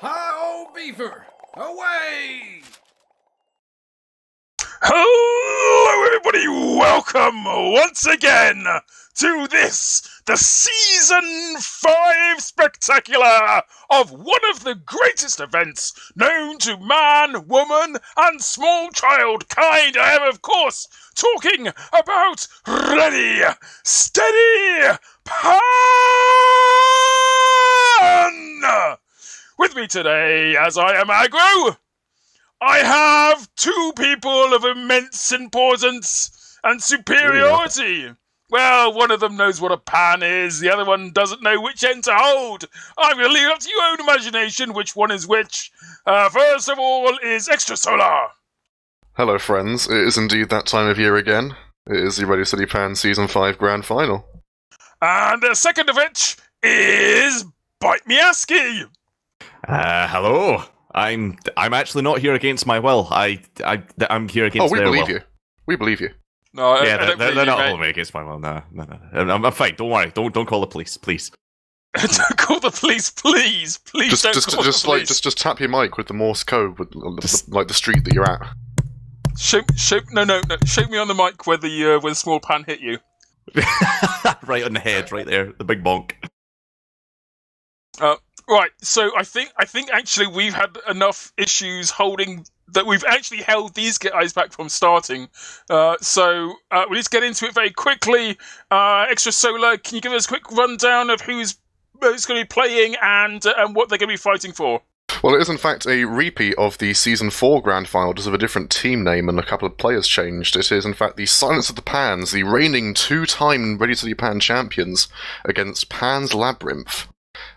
Hi, old beaver! Away! Hello, everybody! Welcome once again to this, the season five spectacular of one of the greatest events known to man, woman, and small child kind. I am, of course, talking about Ready, Steady, Pan! With me today, as I am Agro, I have two people of immense importance and superiority. Well, one of them knows what a pan is, the other one doesn't know which end to hold. I'm going to leave it up to your own imagination which one is which. Uh, first of all is extrasolar. Hello, friends. It is indeed that time of year again. It is the Ready Steady Pan Season 5 Grand Final. And the second of which is ByteMyASCII. Uh, hello. I'm I'm actually not here against my will. I I I'm here against. Oh, we their believe will. you. We believe you. No, I, Yeah, I they're, don't they're, believe they're you, not mate. holding me against my will. No, no, no. I'm, I'm fine. Don't worry. Don't don't call the police, please. don't call the police, please. Please Just, don't just, call just the like, just, just tap your mic with the Morse code, with the- Just- like the street that you're at. Show, show, no, no, no. Show me on the mic where the uh, where the small pan hit you. right on the head, right there, the big bonk. Right. So I think I think actually we've had enough issues holding that we've actually held these guys back from starting. Uh, so uh, we need to get into it very quickly. Uh, extrasolar, can you give us a quick rundown of who's who's going to be playing and uh, and what they're going to be fighting for? Well, it is in fact a repeat of the Season 4 Grand Final, just with a different team name and a couple of players changed. It is in fact the Silence of the Pans, the reigning two-time Ready Steady Pan champions, against Pan's Labyrinth,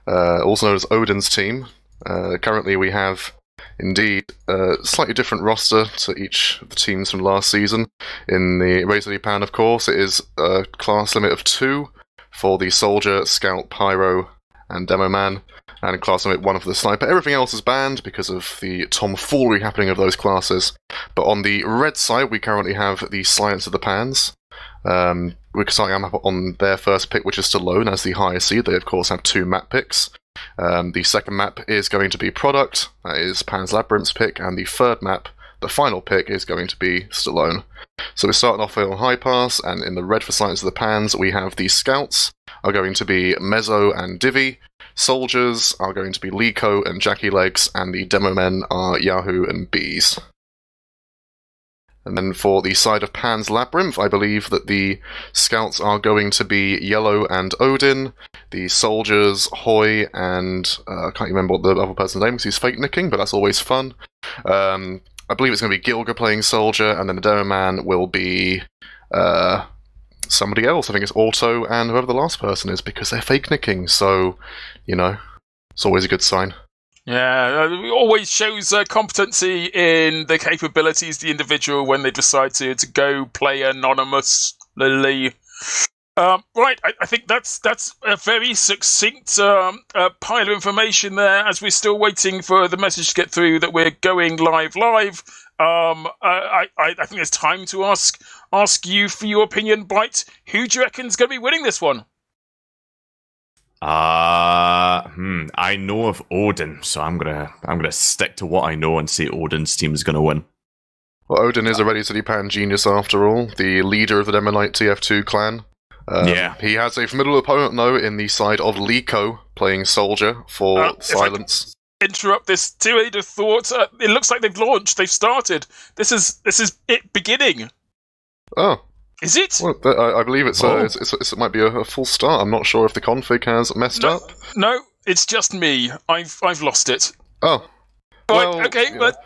uh, also known as Odin's team. Uh, currently we have indeed a slightly different roster to each of the teams from last season. In the City Pan, of course, it is a class limit of two for the Soldier, Scout, Pyro, and Demo Man and class limit one for the sniper. Everything else is banned because of the tomfoolery happening of those classes. But on the red side, we currently have the Silence of the Pans. Um, we're starting our map on their first pick, which is Stallone as the highest seed. They, of course, have two map picks. Um, the second map is going to be Product, that is Pan's Labyrinth's pick, and the third map, the final pick, is going to be Stallone. So we're starting off on High Pass, and in the red for Silence of the Pans, we have the Scouts, are going to be Mezzo and Divi. Soldiers are going to be Liko and Jackie Legs, and the demo men are Yahoo and Bees. And then for the side of Pan's Labyrinth, I believe that the scouts are going to be Yellow and Odin, the soldiers Hoy and uh, I can't remember what the other person's name is. He's fake nicking, but that's always fun. Um, I believe it's going to be Gilga playing soldier, and then the demo man will be uh, somebody else. I think it's Auto and whoever the last person is because they're fake nicking. So, you know, it's always a good sign. Yeah, uh, it always shows uh, competency in the capabilities the individual when they decide to, to go play anonymously. Um, right, I, I think that's that's a very succinct um, uh, pile of information there. As we're still waiting for the message to get through that we're going live, live. Um, I, I I think it's time to ask ask you for your opinion, Blight. Who do you reckon's going to be winning this one? Uh hmm. I know of Odin, so I'm gonna I'm gonna stick to what I know and say Odin's team is gonna win. Well, Odin is a Ready Steady Pan genius after all, the leader of the Demo Knight TF2 clan. Um, Yeah. He has a formidable opponent, though, in the side of Liko, playing Soldier for Uh, Silence. interrupt this tirade of thought. Uh, it looks like they've launched. They've started. This is this is it beginning. Oh, Is it? well, th- I, I believe it's, Oh. uh, it's, it's, it's, it might be a, a full start. I'm not sure if the config has messed No. up. No, it's just me. I've I've lost it. Oh, Right, Well, okay, yeah. but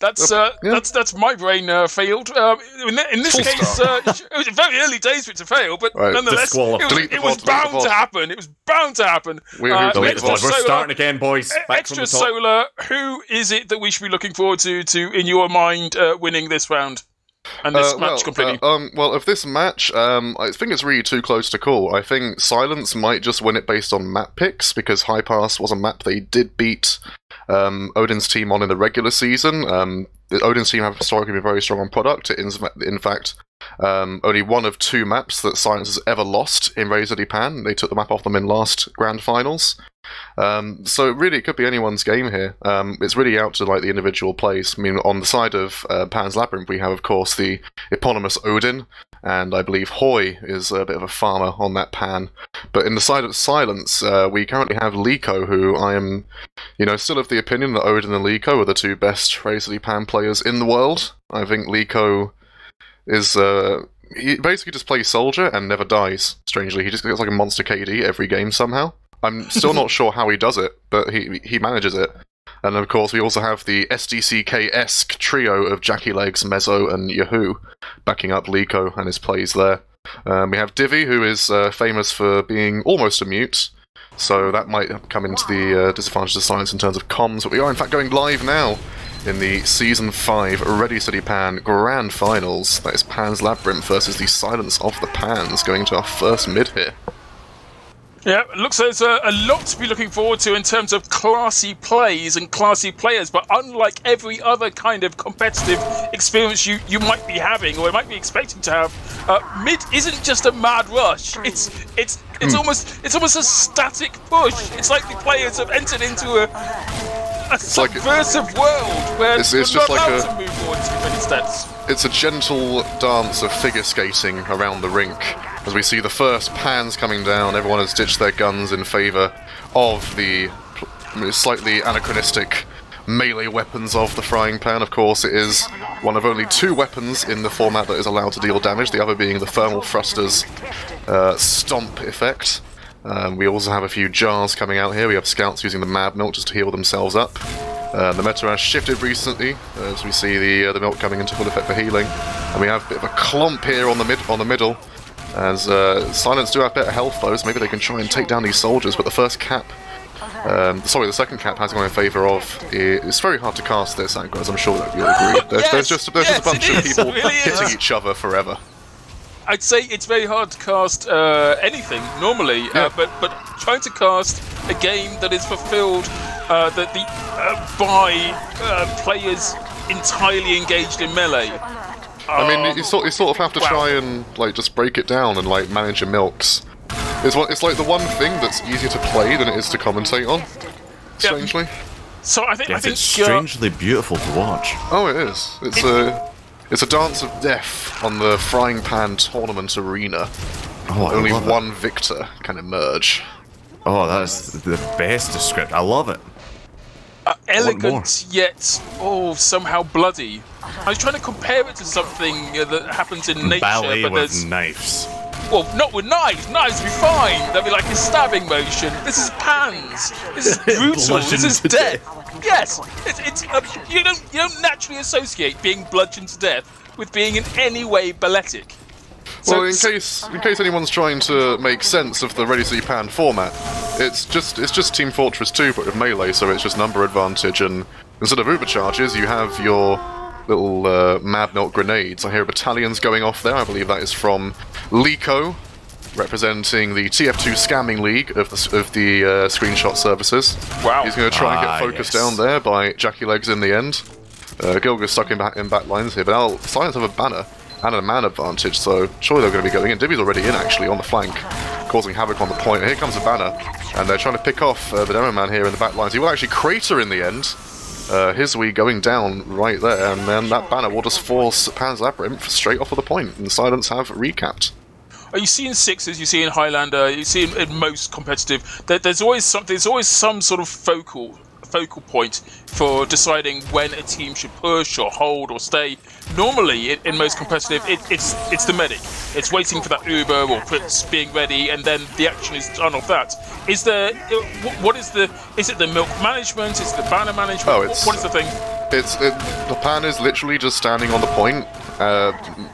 that's uh, yeah. that's that's my brain uh, failed. Um, in, th- in this Full case, uh, it was very early days for it to fail, but Right. nonetheless, it was, it was VOD, bound to happen. It was bound to happen. we, Uh, we Delete Extra the VOD. We're starting again, boys. Back Extra from the top. solar. Who is it that we should be looking forward to to in your mind uh, winning this round and this Uh, match well, completely? uh, um, well, of this match, um, I think it's really too close to call. I think Silence might just win it based on map picks because High Pass was a map they did beat um, Odin's team on in the regular season. Um, the Odin's team have historically been very strong on product. Is, in fact, Um, only one of two maps that Silence has ever lost in Razor Pan. They took the map off them in last grand finals. Um, so really, it could be anyone's game here. Um, it's really out to like the individual plays. I mean, on the side of uh, Pan's Labyrinth, we have, of course, the eponymous Odin, and I believe Hoy is a bit of a farmer on that pan. But in the side of Silence, uh, we currently have Liko, who I am, you know, still of the opinion that Odin and Liko are the two best Razor Pan players in the world. I think Liko is. Uh, he basically just plays soldier and never dies. Strangely, he just gets like a monster KD every game somehow. I'm still not sure how he does it, but he he manages it. And of course, we also have the SDCK-esque trio of Jackie Legs, Mezzo, and Yahoo backing up Liko and his plays there. Um, we have Divi, who is uh, famous for being almost a mute, so that might come into the uh, disadvantage of Silence in terms of comms. But we are in fact going live now in the Season 5 Ready Steady Pan Grand Finals. That is Pan's Labyrinth versus the Silence of the Pans, going to our first mid here. Yeah, it looks like there's a, a, lot to be looking forward to in terms of classy plays and classy players. But unlike every other kind of competitive experience you, you might be having or might be expecting to have, uh, mid isn't just a mad rush. It's it's it's mm. almost it's almost a static push. It's like the players have entered into a a it's subversive like world where it's, it's just like a, to move forward too many steps. It's a gentle dance of figure skating around the rink as we see the first pans coming down, everyone has ditched their guns in favour of the slightly anachronistic melee weapons of the frying pan. Of course, it is one of only two weapons in the format that is allowed to deal damage, the other being the Thermal Thruster's uh, Stomp effect. Um, we also have a few jars coming out here. We have scouts using the Mad Milk just to heal themselves up. Uh, the meta has shifted recently, as we see the uh, the milk coming into full effect for healing, and we have a bit of a clump here on the mid on the middle, as uh, Silence do have better health though, so maybe they can try and take down these soldiers, but the first cap um, sorry, the second cap has gone in favour of. It's very hard to cast this, as I'm sure that you'll agree. There's, yes, there's just there's yes, just a bunch of people really hitting each other forever. I'd say it's very hard to cast uh, anything normally, uh, yeah. uh, but but trying to cast a game that is fulfilled uh, that the uh, by uh, players entirely engaged in melee I mean, you sort, you sort of have to wow. try and like just break it down and like manage your milks. It's what it's like the one thing that's easier to play than it is to commentate on. Strangely. Yep. So I think yes, I think it's strangely uh, beautiful to watch. Oh, it is. It's a it's a dance of death on the frying pan tournament arena. Oh, Only one victor can emerge. Oh, that's the best description. I love it. Uh, elegant yet oh somehow bloody. I was trying to compare it to something uh, that happens in nature, Ballet but with knives. Well, not with knives. Knives would be fine. That'd be like a stabbing motion. This is pans. This is brutal. this is death. death. Yes, it's, it's uh, you don't you don't naturally associate being bludgeoned to death with being in any way balletic. So, well, in case in case anyone's trying to make sense of the Ready Steady Pan format, it's just it's just Team Fortress 2 but with melee, so it's just number advantage, and instead of uber charges, you have your little uh, Mad Milk grenades. I hear battalions going off there. I believe that is from Liko, representing the TF2 Scamming League of the, of the uh, screenshot services. Wow. He's going to try ah, and get ah, focused yes. down there by Jackie Legs in the end. Uh, Gilga's stuck in back, in back lines here, but now Silence have a banner and a man advantage, so surely they're going to be going in. Divi's already in, actually, on the flank, causing havoc on the point. Here comes a banner, and they're trying to pick off uh, the Demo Man here in the back lines. He will actually crater in the end. Uh, Hisui going down right there, and then that banner will just force Pan's Labyrinth straight off of the point, and Silence have recapped. Are you seeing sixes? You see in Highlander. You see in, in most competitive. There, there's always some. There's always some sort of focal focal point for deciding when a team should push or hold or stay. Normally, in, in most competitive, it, it's it's the medic. It's waiting for that Uber or it's being ready, and then the action is done off that. Is there? What is the? Is it the milk management? Is it the banner management? Oh, it's, what is the thing? It's it, the pan is literally just standing on the point, uh,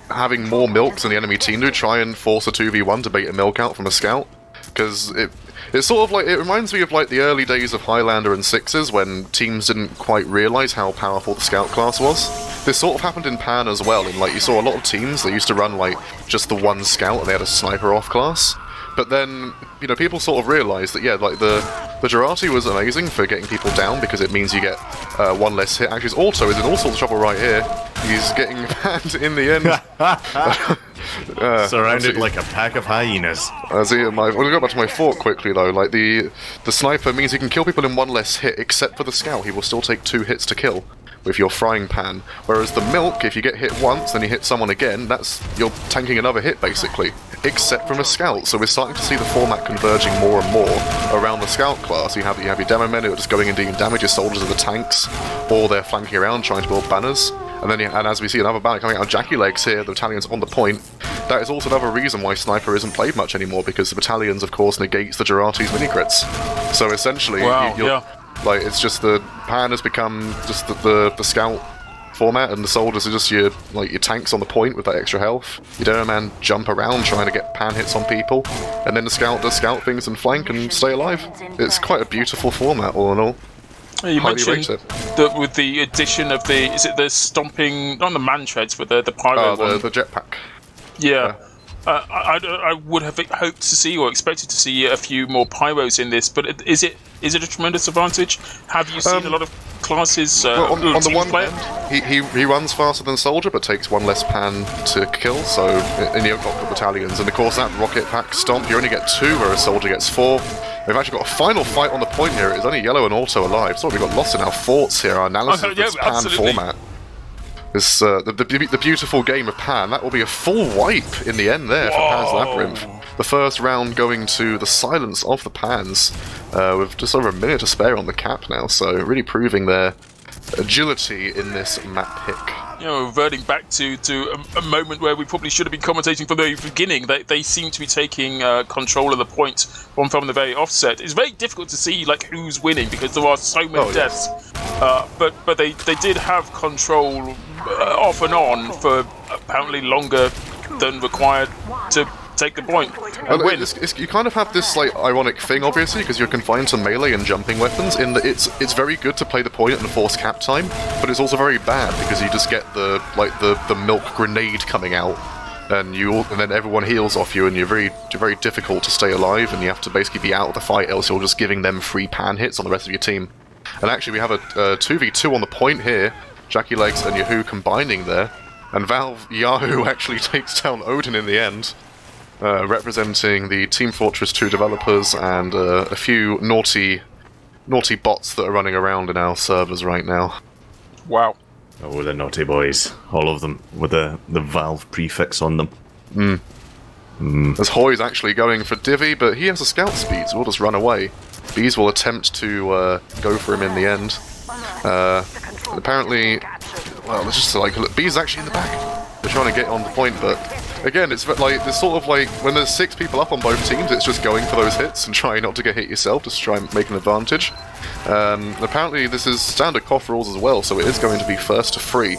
having more milks than the enemy team to try and force a two v one to bait a milk out from a scout because it it's sort of like it reminds me of like the early days of Highlander and Sixes when teams didn't quite realise how powerful the scout class was. This sort of happened in Pan as well, and like you saw a lot of teams that used to run like just the one scout and they had a sniper off class. But then you know, people sort of realise that yeah, like the the Jarate was amazing for getting people down because it means you get uh, one less hit. Actually, his auto is in all sorts of trouble right here. He's getting banned in the end. Uh, Surrounded like a pack of hyenas. I see. My, we'll go back to my fort quickly though. Like the the sniper means he can kill people in one less hit, except for the scout. He will still take two hits to kill with your frying pan. Whereas the milk, if you get hit once, and you hit someone again. That's you're tanking another hit basically, except from a scout. So we're starting to see the format converging more and more around the scout class. You have you have your demo men who are just going and dealing damage. Your soldiers are the tanks, or they're flanking around trying to build banners. And then, and as we see another banner coming out of Jackie Legs here, the battalions on the point. That is also another reason why Sniper isn't played much anymore, because the battalions, of course, negates the Jarate's mini crits. So essentially, Wow, you, you're, yeah. Like it's just the pan has become just the, the the scout format, and the soldiers are just your like your tanks on the point with that extra health. You don't man jump around trying to get pan hits on people, and then the scout does scout things and flank and stay alive. It's quite a beautiful format, all in all. You Highly mentioned that with the addition of the is it the stomping not the Mantreads but the the pyro Uh, one. the, the jetpack. Yeah. Uh, I, I, I would have hoped to see or expected to see a few more pyros in this, but is it is it a tremendous advantage? Have you seen Um, a lot of classes uh, Well, on, on the one play it? hand, he, he, he runs faster than Soldier, but takes one less pan to kill, so in the Octopus battalions. And of course, that rocket pack stomp, you only get two, whereas Soldier gets four. We've actually got a final fight on the point here. It's only Yellow and Auto alive. So we've got lost in our forts here, our analysis Oh, of this pan absolutely. format. This, uh, the, the, the beautiful game of Pan, that will be a full wipe in the end there for Pan's Labyrinth. The first round going to the silence of the Pans, uh, with just over a minute to spare on the cap now, so really proving their agility in this map pick. you know, reverting back to, to a, a moment where we probably should have been commentating from the beginning. They, they seem to be taking uh, control of the point from, from the very offset. It's very difficult to see like who's winning because there are so many Oh, yeah. deaths. Uh, but but they, they did have control uh, off and on for apparently longer than required to take the point oh, point. And win. it's, it's, you kind of have this like ironic thing, obviously, because you're confined to melee and jumping weapons. In that it's it's very good to play the point and force cap time, but it's also very bad because you just get the like the the milk grenade coming out, and you all, and then everyone heals off you, and you're very you're very difficult to stay alive, and you have to basically be out of the fight, else you're just giving them free pan hits on the rest of your team. And actually, we have a two v two on the point here. Jackie Legs and Yahoo combining there, and Valve Yahoo actually takes down Odin in the end uh, representing the Team Fortress 2 developers and uh, a few naughty, naughty bots that are running around in our servers right now. wow. Oh, the naughty boys. All of them with the, the Valve prefix on them. Hmm. As Hoy's actually going for Divi, but he has a scout speed, so we'll just run away. Bees will attempt to uh, go for him in the end. Uh, apparently, well, it's just like look, Bees actually in the back. They're trying to get on the point, but again, it's like it's sort of like when there's six people up on both teams, it's just going for those hits and trying not to get hit yourself, just try and make an advantage. Um, apparently, this is standard KOTH rules as well, so it is going to be first to free.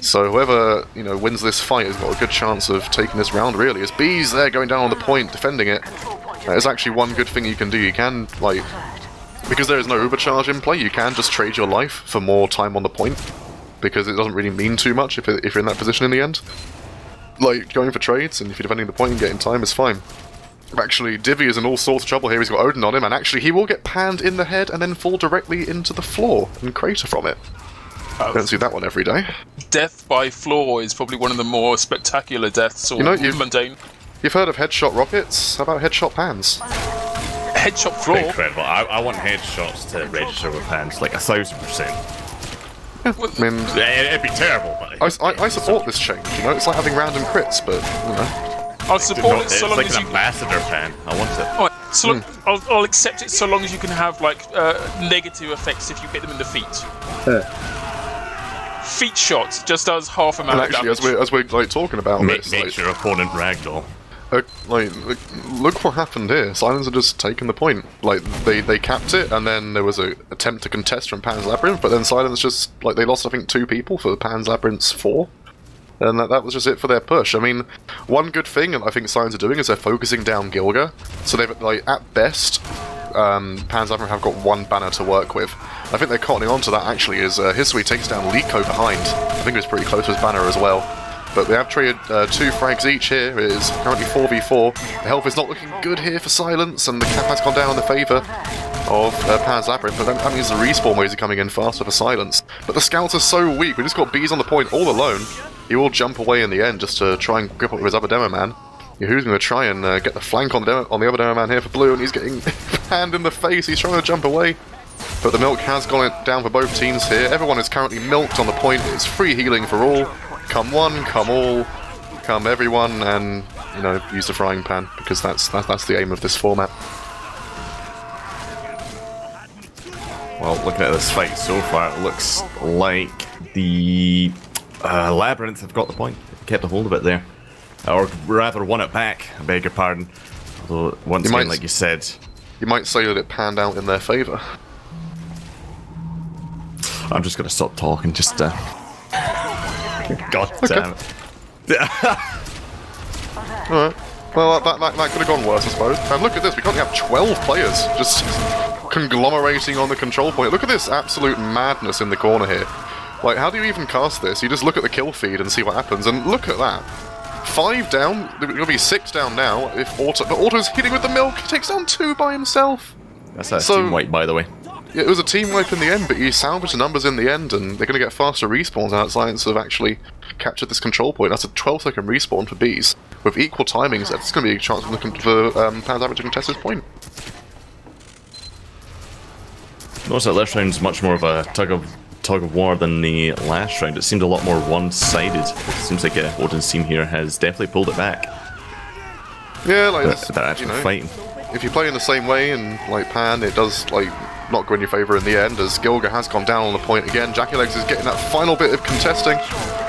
So whoever you know wins this fight has got a good chance of taking this round. Really, as Bees there going down on the point, defending it. There's actually one good thing you can do. You can like because there is no overcharge in play. You can just trade your life for more time on the point because it doesn't really mean too much if, it, if you're in that position in the end. Like going for trades and if you're defending the point and getting time it's fine. Actually, Divi is in all sorts of trouble here. He's got Odin on him, and actually, he will get panned in the head and then fall directly into the floor and crater from it. Oh. Don't see that one every day. Death by floor is probably one of the more spectacular deaths or You know, you've- mundane. You've heard of headshot rockets? How about headshot pans? Headshot floor. Incredible. I, I want headshots to register with pans, like a thousand percent. I mean, Yeah, It'd be terrible, but I, I, I support this change. You know, it's like having random crits, but you know. I'll support Not- it so long like as an you ambassador fan. I want it. Alright, so long, I'll, I'll accept it so long as you can have like uh, negative effects if you hit them in the feet. Feet shot just does half amount And of actually, damage. as we're as we're like talking about Make, this, makes like, your opponent ragdoll. Like look, what happened here. Silence had just taken the point. Like they they capped it, and then there was a attempt to contest from Pan's Labyrinth, but then Silence just like they lost I think two people for Pan's Labyrinth's four. And that, that was just it for their push. I mean, one good thing I think Silence are doing is they're focusing down Gilga. So they've, like, at best, um, Pan's Labyrinth have got one banner to work with. I think they're cottoning on to that actually, is uh, Hisui takes down Liko behind. I think it was pretty close to his banner as well. But we have traded uh, two frags each here. It is currently 4v4. The health is not looking good here for Silence, and the cap has gone down in the favour of uh, Pan's Labyrinth, but that means the respawn waves are coming in faster for Silence. But the scouts are so weak, we just got Bees on the point all alone. He will jump away in the end just to try and grip up with his other demo man. Who's going to try and uh, get the flank on the, demo, on the other demo man here for Blue, and he's getting panned in the face, he's trying to jump away. But the milk has gone down for both teams here. Everyone is currently milked on the point. It's free healing for all. Come one, come all, come everyone, and you know use the frying pan because that's that's, that's the aim of this format. Well, looking at this fight so far, it looks like the uh, Labyrinth have got the point. Kept a hold of it there. Or rather, won it back, I beg your pardon. Although, once You again, might- like you said, You might say that it panned out in their favour. I'm just going to stop talking, just. Uh... God damn it. Alright. Well, that, that, that could have gone worse, I suppose. And look at this, we currently have 12 players just conglomerating on the control point. Look at this absolute madness in the corner here. Like, how do you even cast this? You just look at the kill feed and see what happens, and look at that. Five down, there's gonna be six down now if Auto. But Auto's hitting with the milk, he takes down two by himself. That's a So- team wipe, by the way. It was a team wipe in the end, but you salvage the numbers in the end, and they're going to get faster respawns that Science have actually captured this control point. That's a 12 second respawn for Bees. With equal timings, that's going to be a chance for, for um, Pan's Average to contest this point. Notice that this round's much more of a tug of tug of war than the last round. It seemed a lot more one-sided. Seems like uh, Odin's team here has definitely pulled it back. Yeah, like, They're, they're you actually know, fighting. if you play in the same way and like Pan, it does like not go in your favour in the end. As Gilga has gone down on the point again, Jackie Legs is getting that final bit of contesting,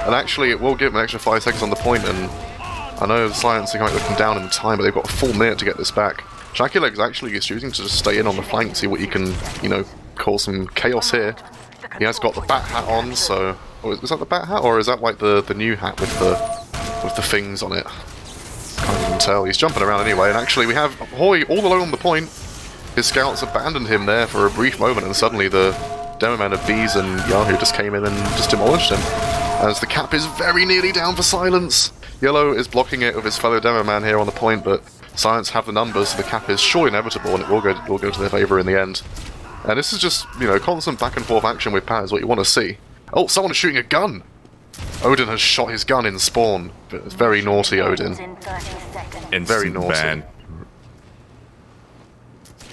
and actually it will give him an extra five seconds on the point. And I know the Science are going to come down in time, but they've got a full minute to get this back. Jackie Legs actually is choosing to just stay in on the flank, see what he can, you know, cause some chaos here. He has got the bat hat on, so oh, is that the bat hat or is that like the the new hat with the with the things on it? Can't even tell. He's jumping around anyway, and actually we have Hoy all alone on the point. His scouts abandoned him there for a brief moment, and suddenly the demo man of Bees and Yahoo just came in and just demolished him. As the cap is very nearly down for Silence. Yellow is blocking it with his fellow demo man here on the point, but Science have the numbers, so the cap is sure inevitable, and it will go will go to their favour in the end. And this is just, you know, constant back and forth action with Pat is what you want to see. Oh, someone is shooting a gun! Odin has shot his gun in spawn. It's very naughty, Odin. In 30 seconds. Instant Very naughty. ban.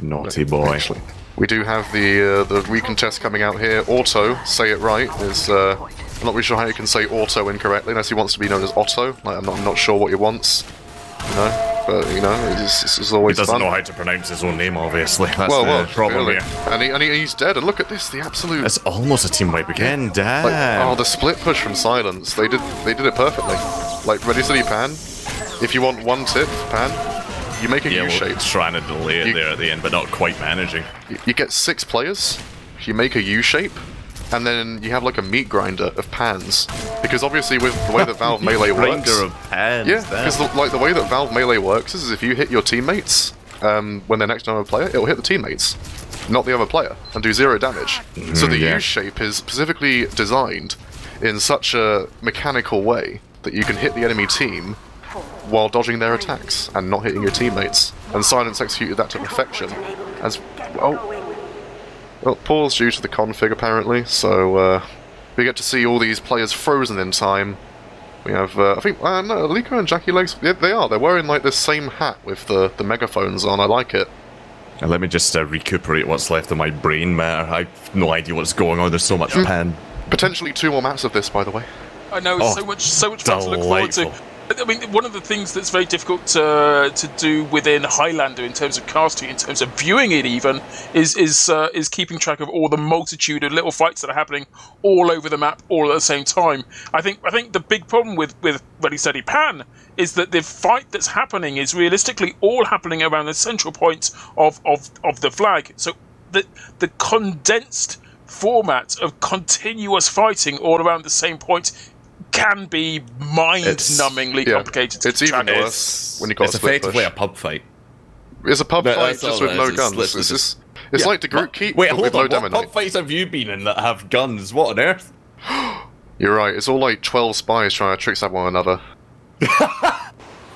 Naughty boy. Actually, we do have the uh, the recontest coming out here. Auto, say it right, is uh, I'm not really sure how you can say auto incorrectly unless he wants to be known as Otto. Like, I'm not, I'm not sure what he wants, you know. But you know, it's, it's, it's He doesn't fun. know how to pronounce his own name, obviously. That's well, the well, problem really. here. And, he, and he, he's dead. And look at this, the absolute It's almost a team wipe again. Damn. Like, oh, the split push from Silence. They did they did it perfectly. Like Ready Steady Pan. If you want one tip, Pan, you make a yeah, U-shape. well, trying to delay it You- there at the end, but not quite managing. You, get six players. You make a U-shape, and then you have like a meat grinder of pans. Because obviously, with the way that Valve Melee works, Grinder of pans. yeah, because the, like the way that Valve Melee works is, is if you hit your teammates um, when they're next to another player, it'll hit the teammates, not the other player, and do zero damage. so the yeah. U-shape is specifically designed in such a mechanical way that you can hit the enemy team while dodging their attacks and not hitting your teammates. And Silence executed that to perfection. As oh, well, pause due to the config apparently. So uh, we get to see all these players frozen in time. We have, uh, I think, uh, no, Liko and Jackie Legs. Yeah, they are. They're wearing like the same hat with the the megaphones on. I like it. And let me just uh, recuperate what's left of my brain matter. I've no idea what's going on. There's so much Hmm. pan. Potentially two more maps of this, by the way. I know it's Oh, so much, so much fun to look forward to. I mean, one of the things that's very difficult to, to do within Highlander in terms of casting, in terms of viewing it, even is is uh, is keeping track of all the multitude of little fights that are happening all over the map, all at the same time. I think I think the big problem with with Ready Steady Pan is that the fight that's happening is realistically all happening around the central point of of, of the flag. So the the condensed format of continuous fighting all around the same point can be mind-numbingly yeah, complicated. to it's even track. worse when you got It's a split effectively push. a pub fight. It's a pub That- fight just with no is, it's guns. split it's, just, it's Yeah, like the group keep, Wait, hold with no on. What demo pub fights have you been in that have guns? What on earth? You're right. It's all like 12 spies trying to trick stab one another.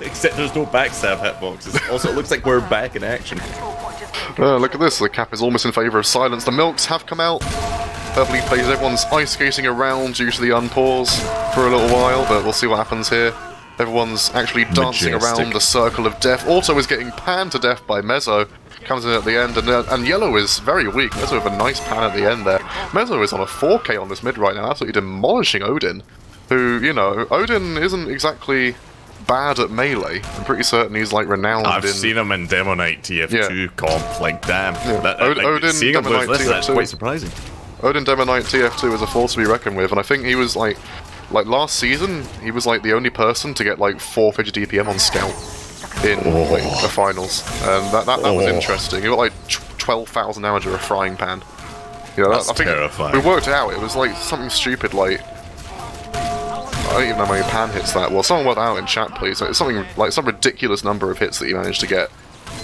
Except there's no backstab hitboxes. Also, it looks like we're back in action. Uh, look at this. The cap is almost in favour of silence. The milks have come out. Perfectly plays. Everyone's ice skating around due to the unpause for a little while, but we'll see what happens here. Everyone's actually dancing Majestic. around the circle of death. Auto is getting panned to death by Mezzo. Comes in at the end, and, uh, and Yellow is very weak. Mezzo with a nice pan at the end there. Mezzo is on a 4k on this mid right now, absolutely demolishing Odin. Who, you know, Odin isn't exactly bad at melee. I'm pretty certain he's like renowned I've in. seen him in Demo Knight TF2 Yeah. comp. Like, damn. That, Od- like, Odin, seeing him Demo lose this, that's quite surprising. Odin Demo Knight TF2 is a force to be reckoned with, and I think he was like, like last season, he was like the only person to get like 450 DPM on Scout in oh. like, the finals, and that that, that was Oh. interesting. He got like 12,000 damage with a frying pan. You know, That's I think terrifying. we worked it out. It was like something stupid like. I don't even know how many pan hits that was. Someone worked out in chat, please. It's something like some ridiculous number of hits that you managed to get,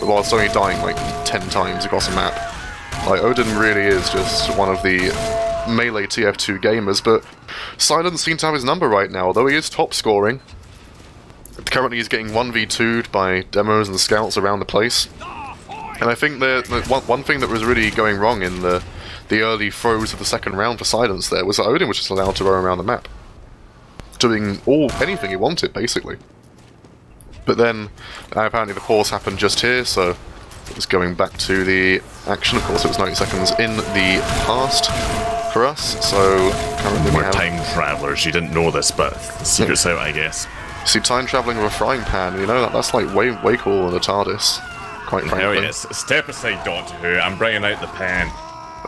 whilst only dying like ten times across a map. Like Odin really is just one of the melee TF2 gamers, but Silence seems to have his number right now, although he is top scoring. Currently, he's getting 1v2'd by demos and scouts around the place. And I think the, the one, one thing that was really going wrong in the the early throws of the second round for Silence there was that Odin was just allowed to roam around the map, doing all anything he wanted basically. But then apparently the pause happened just here, so just going back to the action. Of course, it was 90 seconds in the past for us. So currently we We're have time travelers. You didn't know this, but the secret's out, I guess. see time traveling with a frying pan. You know that that's like way way cooler than the TARDIS. Quite frankly. Hell yes. Step aside, Doctor Who. I'm bringing out the pan.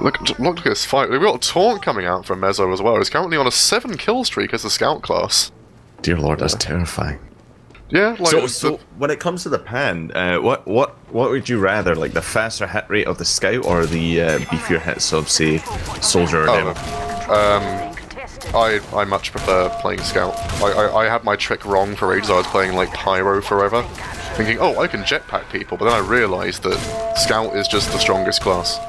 Look, look at this fight. We've got a taunt coming out from Mezzo as well. He's currently on a seven kill streak as a scout class. Dear Lord, that's terrifying. Yeah, like So, so when it comes to the pan, uh, what what what would you rather, like the faster hit rate of the scout or the uh, beefier hits of, say, soldier or Oh, demo? I I much prefer playing scout. I, I I had my trick wrong for ages. I was playing like pyro forever, thinking, oh, I can jetpack people. But then I realised that scout is just the strongest class.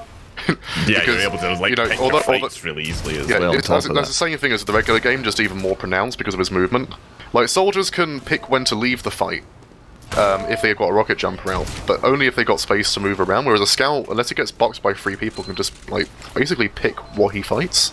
Yeah, because, you're able to like you know, your although- fights really easily as Yeah, well. it's, that's, that's that. the same thing as the regular game, just even more pronounced because of his movement. Like soldiers can pick when to leave the fight um, if they've got a rocket jumper out, but only if they've got space to move around. Whereas a scout, unless he gets boxed by three people, can just like basically pick what he fights.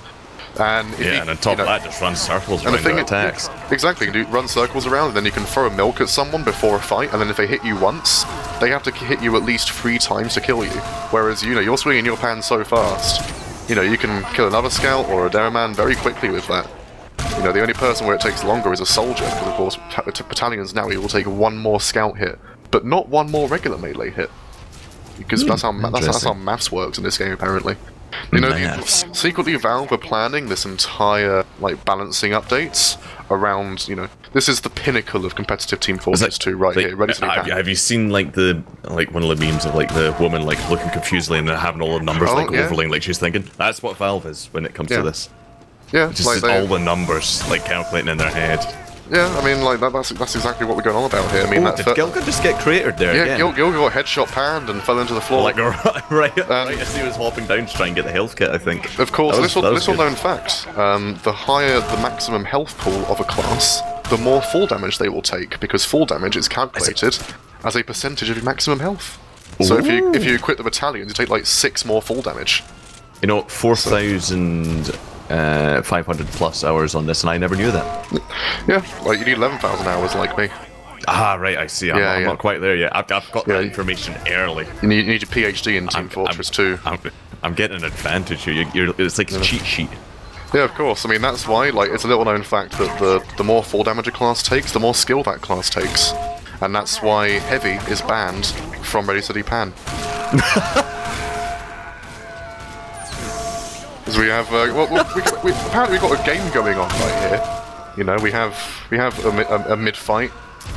And if he- Yeah, and on top you know, of that, just run circles and the around thing is, attacks. exactly, you run circles around, and then you can throw a milk at someone before a fight, and then if they hit you once, they have to hit you at least three times to kill you. Whereas, you know, you're swinging your pan so fast, you know, you can kill another scout or a demo man very quickly with that. You know, the only person where it takes longer is a soldier, because of course, battalions now, you will take one more scout hit, but not one more regular melee hit. Because that's how that's, that's how maths works in this game, apparently. You know, the, secretly Valve were planning this entire like balancing updates around. You know, this is the pinnacle of competitive Team Fortress that- 2 right like, here, ready to have, have you seen like the like one of the memes of like the woman like looking confusedly and then having all the numbers Oh, like yeah. overlaying like she's thinking? That's what Valve is when it comes Yeah. to this. yeah, Just like all the numbers like calculating in their head. Yeah. I mean, like that, that's that's exactly what we're going on about here. I mean, Oh, that did Gilga just get cratered there yeah? Gil, Gil got headshot panned and fell into the floor. Like right, right, Um, right as he was hopping down to try and get the health kit, I think. Of course, was- little, little known fact: um, the higher the maximum health pool of a class, the more fall damage they will take, because fall damage is calculated as a percentage of your maximum health. So if you if you quit the battalion, you take like six more fall damage. You know, four thousand uh, five hundred plus hours on this, and I never knew that. Yeah, like you need eleven thousand hours, like me. Ah, right, I see. I'm, Yeah, not, I'm yeah. not quite there yet. I've, I've got Yeah. that information early. You need, you need your PhD in Team Fortress 2. I'm, I'm getting an advantage here. You're, you're, it's like a cheat sheet. Yeah, of course. I mean, that's why, like, it's a little known fact that the, the more full damage a class takes, the more skill that class takes. And that's why Heavy is banned from Ready Steady Pan. Because we have, uh, well, we, we, apparently we've got a game going on right here. You know, we have we have a, a, a mid fight.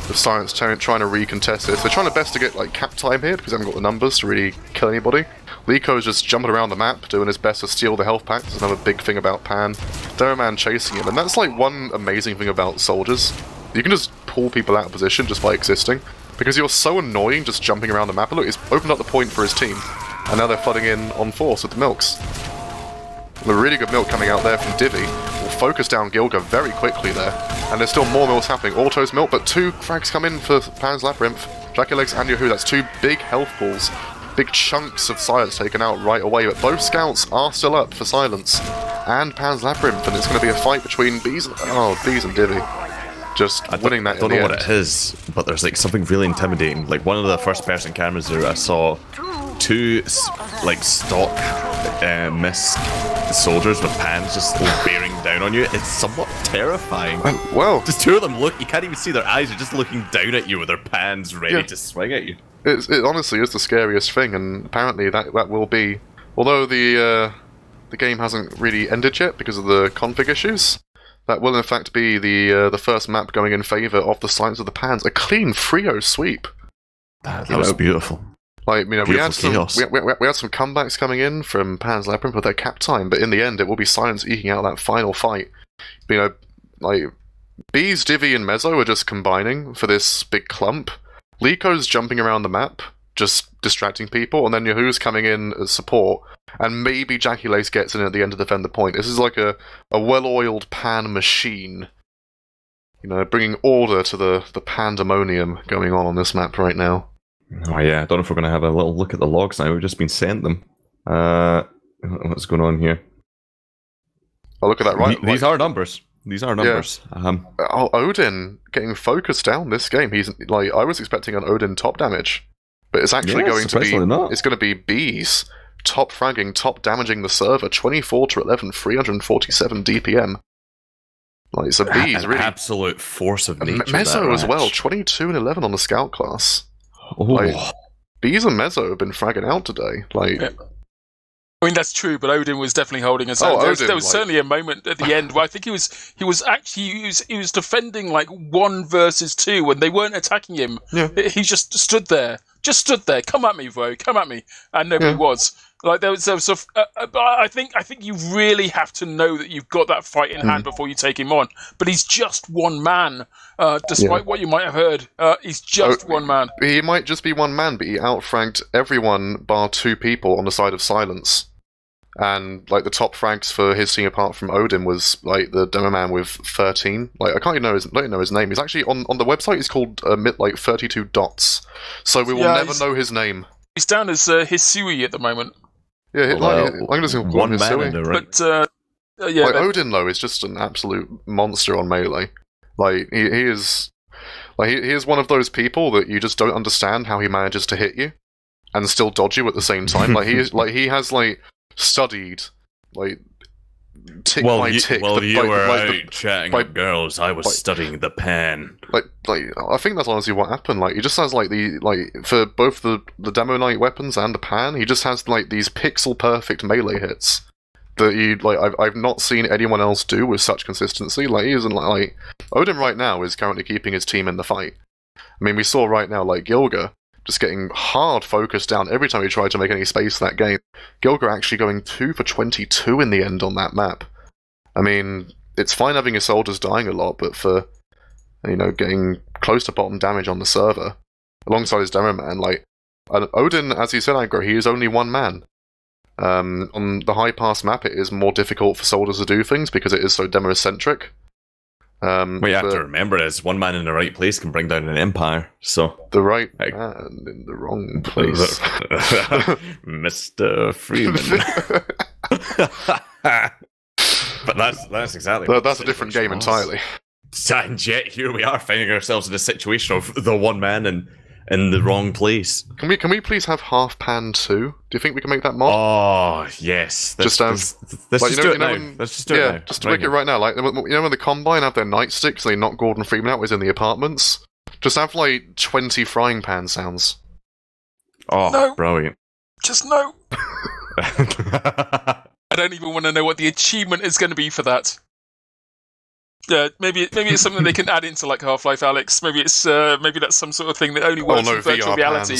The Science trying, trying to recontest this. They're trying their best to get like cap time here because they haven't got the numbers to really kill anybody. Liko's just jumping around the map, doing his best to steal the health packs. Another big thing about Pan. Man chasing him, and that's like one amazing thing about soldiers. You can just pull people out of position just by existing. Because you're so annoying just jumping around the map. Look, he's opened up the point for his team. And now they're flooding in on force with the milks. The really good milk coming out there from Divi will focus down Gilga very quickly there. And there's still more mills happening. Autos milk, but two frags come in for Pan's Labyrinth. Jackie Legs and Yahoo, that's two big health pools. Big chunks of silence taken out right away, but both scouts are still up for silence. And Pan's Labyrinth, and it's going to be a fight between Bees and, oh, Bees and Divi. Just I winning that I don't know what it is, but there's like something really intimidating. Like one of the first person cameras there, I saw two like stock uh, mist soldiers with pans just bearing down on you. It's somewhat terrifying. Well, Just two of them look, you can't even see their eyes, they're just looking down at you with their pans ready Yeah. to swing at you. It's, it honestly is the scariest thing, and apparently that that will be. Although the uh, the game hasn't really ended yet because of the config issues, that will in fact be the uh, the first map going in favour of the Silence of the Pans, a clean 3-0 sweep. That, You was know, beautiful. Like you know, we had some chaos. we, we, we had some comebacks coming in from Pan's Labyrinth with their cap time, but in the end, it will be Silence eking out that final fight. You know, like Bees, Divi, and Mezzo are just combining for this big clump. Liko's jumping around the map, just distracting people, and then Yahoo's coming in as support, and maybe Jackie Legs gets in at the end to defend the point. This is like a, a well-oiled pan machine. You know, bringing order to the, the pandemonium going on on this map right now. Oh yeah, I don't know if we're gonna have a little look at the logs now. We've just been sent them. Uh, what's going on here? Oh, look at that, right? The- these are numbers. These are numbers. Um, Oh, Odin getting focused down this game. He's like I was expecting an Odin top damage, but it's actually Yeah, going to be not. it's going to be bees top fragging, top damaging the server, twenty four to 11, 347 DPM. Like so, bees really. absolute force of nature. Mezzo that as well, twenty two and eleven on the scout class. Oh, like- Bees and Mezzo have been fragging out today. Like Yeah. I mean that's true, but Odin was definitely holding us Oh. There was, Odin, there was like- certainly a moment at the end where I think he was he was actually he was, he was defending like one versus two when they weren't attacking him. Yeah. He just stood there, just stood there. Come at me, bro. Come at me, and nobody Yeah. was. Like there was, there was a, uh, uh, but I think I think you really have to know that you've got that fight in Hmm. hand before you take him on. But he's just one man, uh, despite what you might have heard. Uh, he's just Oh, one man. he might just be one man, but he outfranked everyone bar two people on the side of silence. And like the top frags for his team, apart from Odin, was like the demo man with thirteen. Like I can't even know his, don't even know his name. He's actually on on the website. He's called uh, mit, like thirty two dots. So we will Yeah, never know his name. He's down as uh, Hisui at the moment. Yeah, Well, like, uh, I'm gonna just one man Hisui. in the ring. But uh, uh, yeah, like that- Odin though is just an absolute monster on melee. Like he, he is like he, he is one of those people that you just don't understand how he manages to hit you and still dodge you at the same time. like he is like he has like studied like tick well, by you, tick. well, the- you like- were like out the- chatting by- with girls. I was by- studying the pan. like like I think that's honestly what happened. Like he just has like the like for both the the demo knight weapons and the pan, he just has like these pixel perfect melee hits that you like. I've I've not seen anyone else do with such consistency. Like he isn't like, Odin right now is currently keeping his team in the fight. I mean, we saw right now like Gilga just getting hard focused down every time he tried to make any space that game. Gilga actually going two for twenty two in the end on that map. I mean, it's fine having your soldiers dying a lot, but for you know, getting close to bottom damage on the server alongside his demo man. Like Odin, as he said, I Agro, he is only one man. Um, on the high pass map, it is more difficult for soldiers to do things because it is so demo centric. Um, What you have to remember is one man in the right place can bring down an empire. So, the right man in the wrong place. Mr. Freeman. but that's that's exactly. But what that's a different game was. entirely. And yet here we are finding ourselves in a situation of the one man in in the wrong place. Can we can we please have half pan two? Do you think we can make that mod? Oh yes, Just, um, let's, let's like, just know- do it now. when- let's just do yeah, it now. just to make it right now. Like you know when the combine have their nightsticks, they knock Gordon Freeman out. Was in the apartments. Just have like twenty frying pan sounds. Oh, No. brilliant. just no. I don't even want to know what the achievement is going to be for that. Yeah, maybe maybe it's something they can add into like Half Life Alyx. Maybe it's uh, maybe that's some sort of thing that only Oh works no, in virtual VR reality.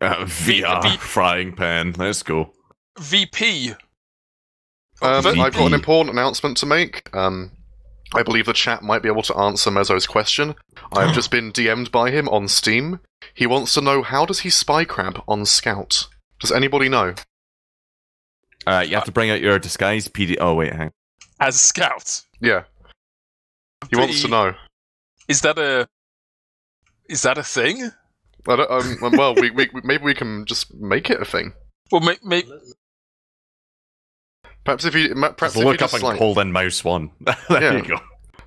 Uh, VR V- frying pan. Let's go. VP. Um, V- I've got an important announcement to make. Um, I believe the chat might be able to answer Mezzo's question. I've just been DM'd by him on Steam. He wants to know how does he spy crab on Scout? Does anybody know? Uh, you have to bring out your disguise PD. Oh wait, hang. As a scout. Yeah, he wants to know. Is that a is that a thing? I don't, um, well, we, we maybe we can just make it a thing. Well, may, may, Perhaps if you perhaps Just if you look up just and like hold in mouse one. there Yeah. you go.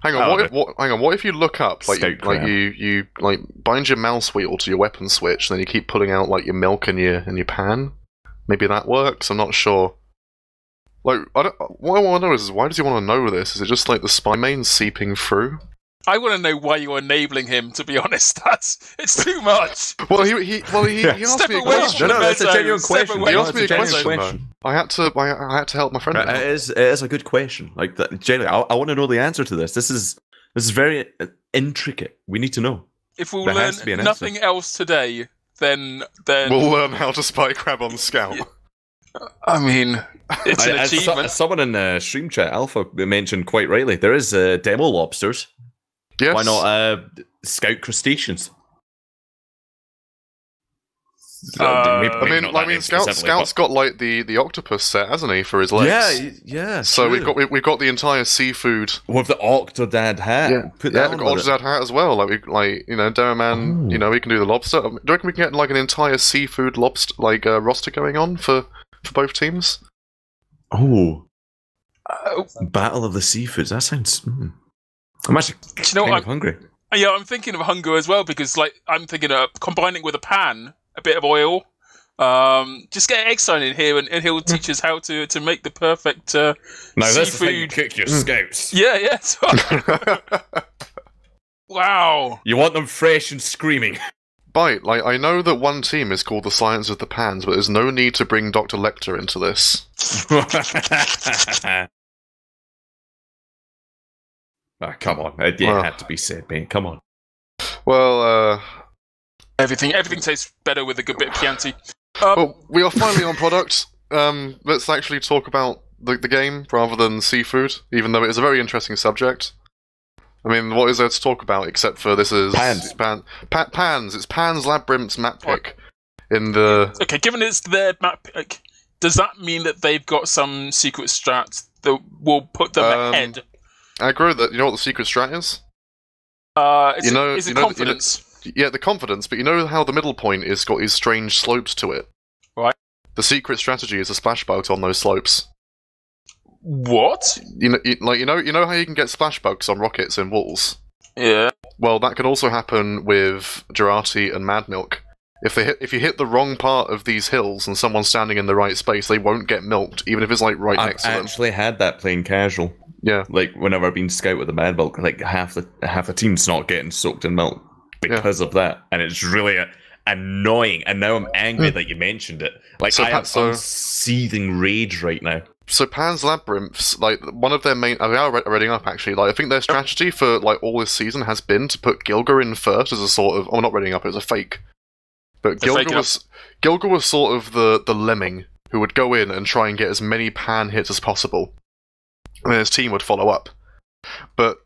hang on, Oh, what no. if what, hang on, what if you look up like you, Scout like you you like bind your mouse wheel to your weapon switch, and then you keep pulling out like your milk and your and your pan. Maybe that works. I'm not sure. Like, I don't, what I want to know is why does he want to know this? Is it just like the spy main seeping through? I want to know why you're enabling him. To be honest, that's it's too much. Well, he he well he, he asked Step me a question. No, no, that's a genuine question. away He asked it's me a genuine question, though. I had to I, I had to help my friend. Right. It is, it is a good question. Like, that, genuinely, I, I want to know the answer to this. This is this is very uh, intricate. We need to know. If we'll There learn has to an nothing else today, then then We'll learn how to spy crab on Scout. I mean, it's an I- achievement. as someone in uh, stream chat Alpha mentioned quite rightly, there is uh, demo lobsters. Yes. Why not uh, scout crustaceans? Uh, Maybe- I mean, not I mean, Scout, specifically, Scout's got like the, the octopus set, hasn't he, for his but- legs? Yeah, yeah. So we've got we, we've got the entire seafood. with the Octodad hat. Yeah, Put yeah, that got on with it. Octodad hat as well. Like we like you know, Demo Man. Oh. You know, we can do the lobster. Um, Do you reckon we can get like an entire seafood lobster like uh, roster going on for for both teams? Oh, Uh, Battle of the Seafoods. That sounds. Mm. I'm actually you know kind what? of hungry. I'm, yeah, I'm thinking of hunger as well because, like, I'm thinking of combining with a pan, a bit of oil. Um, just get Eggstein in here, and, and he'll teach us how to, to make the perfect. Uh, Now this is how you Seafood. cook your scouts. yeah, yeah. wow. You want them fresh and screaming. Bite. Like I know that one team is called the Silence of the Pans, but there's no need to bring Doctor Lecter into this. Ah, come on. It, it Well. had to be said, mate. Come on. Well, uh, Everything everything tastes better with a good bit of Chianti. Um, well, we are finally on product. Um, let's actually talk about the, the game rather than seafood, even though it is a very interesting subject. I mean, what is there to talk about except for this is Pans. Pan, pa- Pans. It's Pan's Labyrinth's map pick in the. okay, given it's their map pick, does that mean that they've got some secret strat that will put them Um, ahead? I agree that you know what the secret strat is. Uh, is you it, know- is it you know- you know- confidence? Yeah, the confidence, but you know how the middle point is got these strange slopes to it. Right. The secret strategy is a splash boat on those slopes. What? You know, you, like you know, you know how you can get splash bugs on rockets and walls. Yeah. Well, that can also happen with Jarate and Mad Milk. If they hit, if you hit the wrong part of these hills and someone's standing in the right space, they won't get milked, even if it's like right I've next to them. I actually had that playing casual. Yeah, Like whenever I've been scout with the mad milk, like half the half the team's not getting soaked in milk because of that, and it's really uh, annoying. And now I'm angry that you mentioned it. Like So I Pat- have so- some seething rage right now. So Pan's Labyrinths, like one of their main, they are re- reading up actually. Like I think their strategy for like all this season has been to put Gilga in first as a sort of, oh, not reading up, it was a fake. But Gilga was Gilga was sort of the the lemming who would go in and try and get as many pan hits as possible, and then his team would follow up. But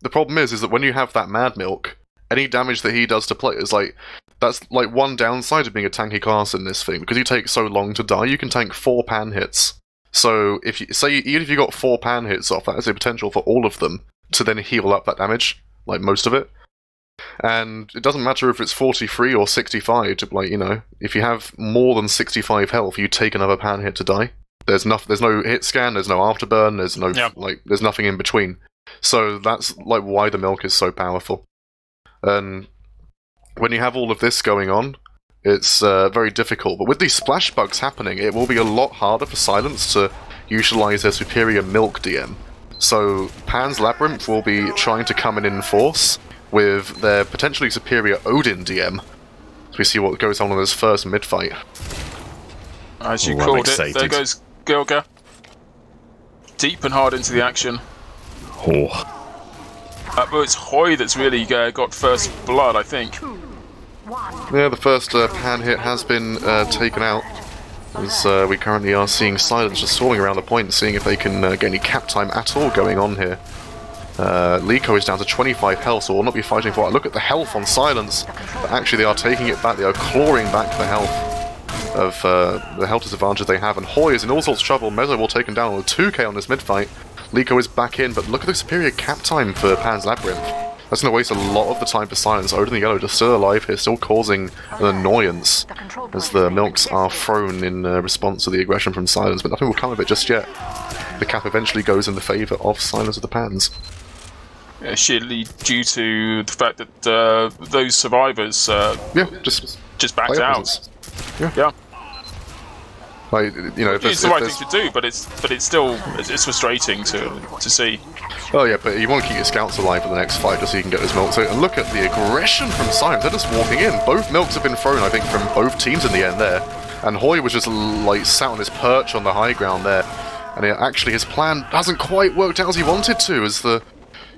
the problem is, is that when you have that Mad Milk, any damage that he does to players, like that's like one downside of being a tanky class in this thing because you take so long to die. You can tank four pan hits. So if you say even if you got four pan hits off, that has a potential for all of them to then heal up that damage, like most of it. And it doesn't matter if it's 43 or 65. To like you know, if you have more than 65 health, you take another pan hit to die. There's no, there's no hit scan, there's no afterburn, there's no Yeah. like, there's nothing in between. So that's like why the milk is so powerful. And when you have all of this going on, it's uh, very difficult. But with these splash bugs happening, it will be a lot harder for Silence to utilize their superior milk DM. So Pan's Labyrinth will be trying to come in in force with their potentially superior Odin DM. So we see what goes on in this first mid fight. As you Oh, called it, there goes Gilga. Deep and hard into the action. Oh, Uh, but it's Hoy that's really uh, got first blood, I think. Yeah, the first uh, pan hit has been uh, taken out. As uh, we currently are seeing Silence just swarming around the point, seeing if they can uh, get any cap time at all going on here. Uh, Liko is down to 25 health, so we'll not be fighting for it. Look at the health on Silence. But actually, they are taking it back. They are clawing back the health of uh, the health disadvantage they have. And Hoy is in all sorts of trouble. Mezzo will take him down with 2k on this mid fight. Liko is back in, but look at the superior cap time for Pan's Labyrinth. That's going to waste a lot of the time for Silence. Odin the Yellow just still alive here, still causing an annoyance as the milks are thrown in uh, response to the aggression from Silence, but nothing will come of it just yet. The cap eventually goes in the favour of Silence of the Pans. Uh, sheerly due to the fact that uh, those survivors uh, Yeah, just just backed out. presence. Yeah, Like, you know, if it's there's, the right thing to do, but it's but it's still it's, it's frustrating to to see. Oh yeah, but you want to keep your scouts alive for the next fight just so you can get this milk. So and look at the aggression from Silence. They're just walking in. Both milks have been thrown, I think, from both teams in the end there. And Hoy was just like sat on his perch on the high ground there. And it, actually, his plan hasn't quite worked out as he wanted to. As the,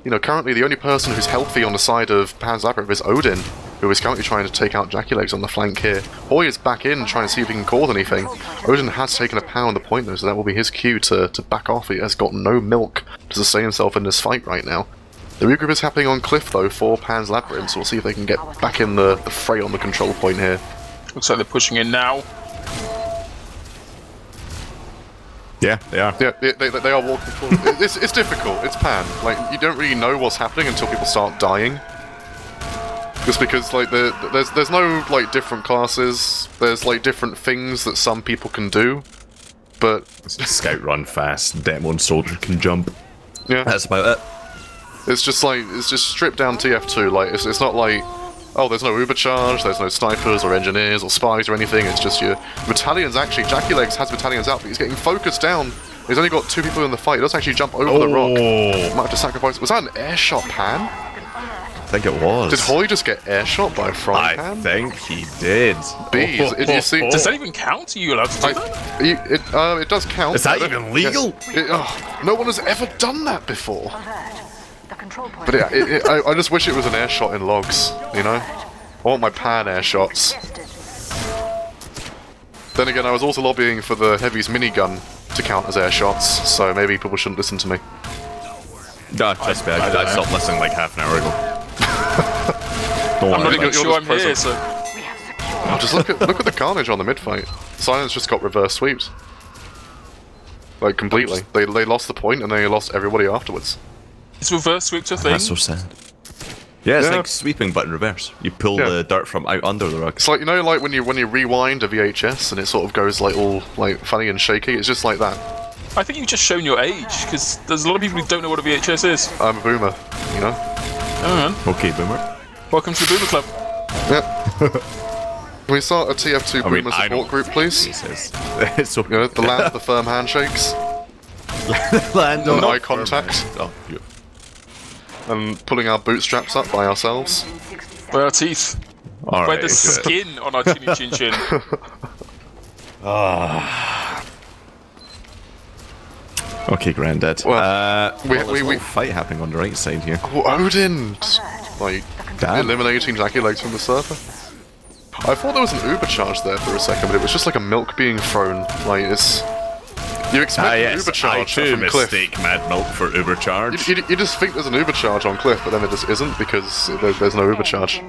you know, currently the only person who's healthy on the side of Pan's Labyrinth is Odin, who is currently trying to take out Jackie Legs on the flank here. Hoy is back in trying to see if he can cause anything. Odin has taken a pound on the point though, so that will be his cue to, to back off. He has got no milk to sustain himself in this fight right now. The regroup is happening on Cliff though for Pan's Labyrinth, so we'll see if they can get back in the, the fray on the control point here. Looks like they're pushing in now. Yeah, they are. Yeah, they, they, they are walking forward. It's, it's difficult. It's Pan. Like you don't really know what's happening until people start dying. Just because like the, there's there's no like different classes. There's like different things that some people can do, but Scout run fast. Demon soldier can jump. yeah, That's about it. it's just like it's just stripped down TF2. Like it's, it's not like oh there's no Uber charge, there's no snipers or engineers or spies or anything. It's just your battalions. Actually, Jackie Legs has battalions out, but he's getting focused down. He's only got two people in the fight. He doesn't actually jump over the rock. Oh, Might have to sacrifice. Was that an air shot pan? I think it was. Did Hoy just get airshot by a frying I pan? think he did. Bees, did you see- Does that even count? Are you allowed to do that? I, you- it, uh, it does count. Is that I don't- even legal? It- oh, no one has ever done that before. The control point. But it, it, it, I, I just wish it was an airshot in logs, you know? I want my pan air shots. Then again, I was also lobbying for the Heavy's minigun to count as airshots, so maybe people shouldn't listen to me. No, trust me, I, I stopped listening like half an hour ago. Don't I'm not even about it. you're sure I'm just here, so We have secured. Oh, just look at look at the carnage on the mid fight. Silence just got reverse sweeps. Like completely. They they lost the point and they lost everybody afterwards. it's reverse sweep to thing. That's so sad. Yeah, it's Yeah. like sweeping but in reverse. You pull Yeah. the dirt from out under the rug. It's like you know, like when you when you rewind a VHS and it sort of goes like all like funny and shaky. It's just like that. I think you've just shown your age because there's a lot of people who don't know what a VHS is. I'm a boomer, you know. Oh, man. Okay, boomer. Welcome to the Boomer Club. Yep. Can we start a TF2 I boomer I know support group, please? He says. it's so You know, the land of the firm handshakes land and of eye contact Oh, good. and pulling our bootstraps up by ourselves. By our teeth. All By right. the good. Uh, skin on our chinny chin chin. Ah. Okay, Grandad. Well, uh, we- well, we- there's a we- little fight happening on the right side here. Oh, Odin! Like, Damn. eliminating Jackie Legs from the server. I thought there was an Uber charge there for a second, but it was just like a milk being thrown. Like, it's. You expect Ah, an yes. Uber I charge too from Cliff. mistake Mad Milk for Uber charge. You, you, you just think there's an Uber charge on Cliff, but then it just isn't because there, there's no Uber charge.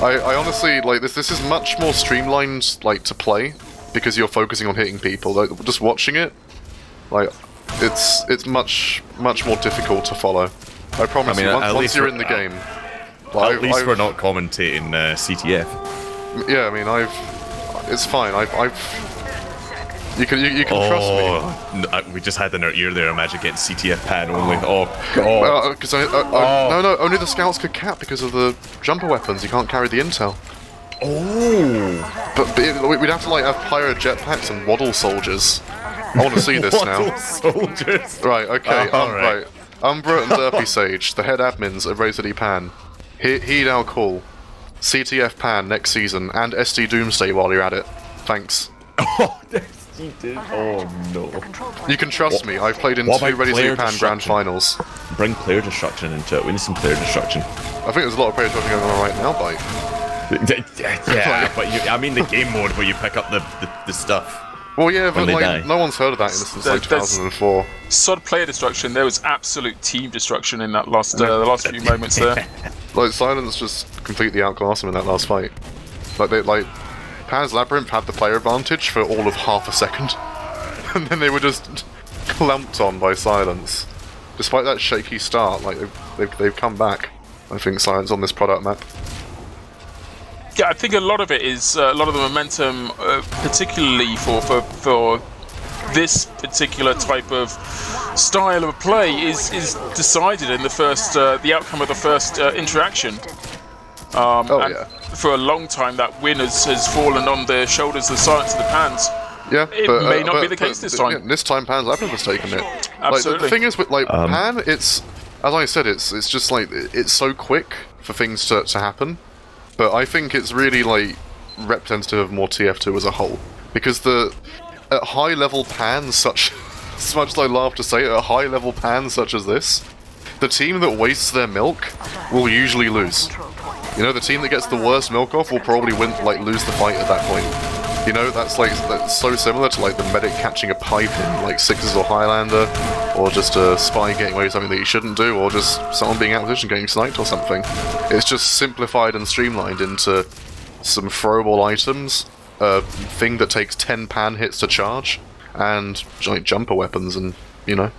I, I honestly like this. This is much more streamlined, like to play, because you're focusing on hitting people. Like just watching it, like it's it's much much more difficult to follow. I promise I mean, you. Once, once you're in the uh, game, At least I've- we're not commentating uh, CTF. Yeah, I mean, I've. It's fine. I've. I've you can you, you can trust me. Oh, uh, we just had in our ear there. Imagine getting CTF pan only. Oh god. Because I, I, I, no, no, only the scouts could cap because of the jumper weapons. You can't carry the intel. oh. But, but it, we- we'd have to like have pyro jetpacks and waddle soldiers. I want to see this now. soldiers? Right, okay, Oh, um, right. right. Umbra and Derpy Sage, the head admins of Ready Steady Pan. He- heed our call. CTF Pan next season, and SD Doomsday while you're at it. Thanks. oh, yes, you. Oh no. You can trust me, I've played in What two about Ready player Z Pan Grand? Finals. Bring player destruction into it. We need some player destruction. I think there's a lot of player talking going on right now, Bite. Yeah, but you, I mean the game mode where you pick up the, the, the stuff. Well, yeah, but like, die. no one's heard of that since like 2004. Sod player destruction. There was absolute team destruction in that last uh, the last few moments there. Like Silence just completely outclassed him in that last fight. Like they like Pan's Labyrinth had the player advantage for all of half a second, and then they were just clumped on by Silence. despite that shaky start, like they've, they've, they've come back. I think Silence on this product map. Yeah, I think a lot of it is uh, a lot of the momentum, uh, particularly for, for for this particular type of style of play, is is decided in the first uh, the outcome of the first uh, interaction. Um, Oh, and yeah. For a long time, that win has, has fallen on the shoulders of Silence of the Pans. Yeah, It but, may uh, not be the case but this time. yeah, this time, Pan's Labyrinth has taken it. Like, the, Absolutely. the thing is with like Um, Pan, it's as I said, it's it's just like it's so quick for things to, to happen. But I think it's really like representative of more TF2 as a whole because the at high level pans such as much as I love to say at high level pans such as this, the team that wastes their milk will usually lose. You know, the team that gets the worst milk off will probably win, like, lose the fight at that point. You know, that's like that's so similar to like the medic catching a pipe in like Sixes or Highlander, or just a spy getting away with something that you shouldn't do, or just someone being out of position getting sniped or something. It's just simplified and streamlined into some throwable items, a thing that takes ten pan hits to charge, and like jumper weapons, and you know,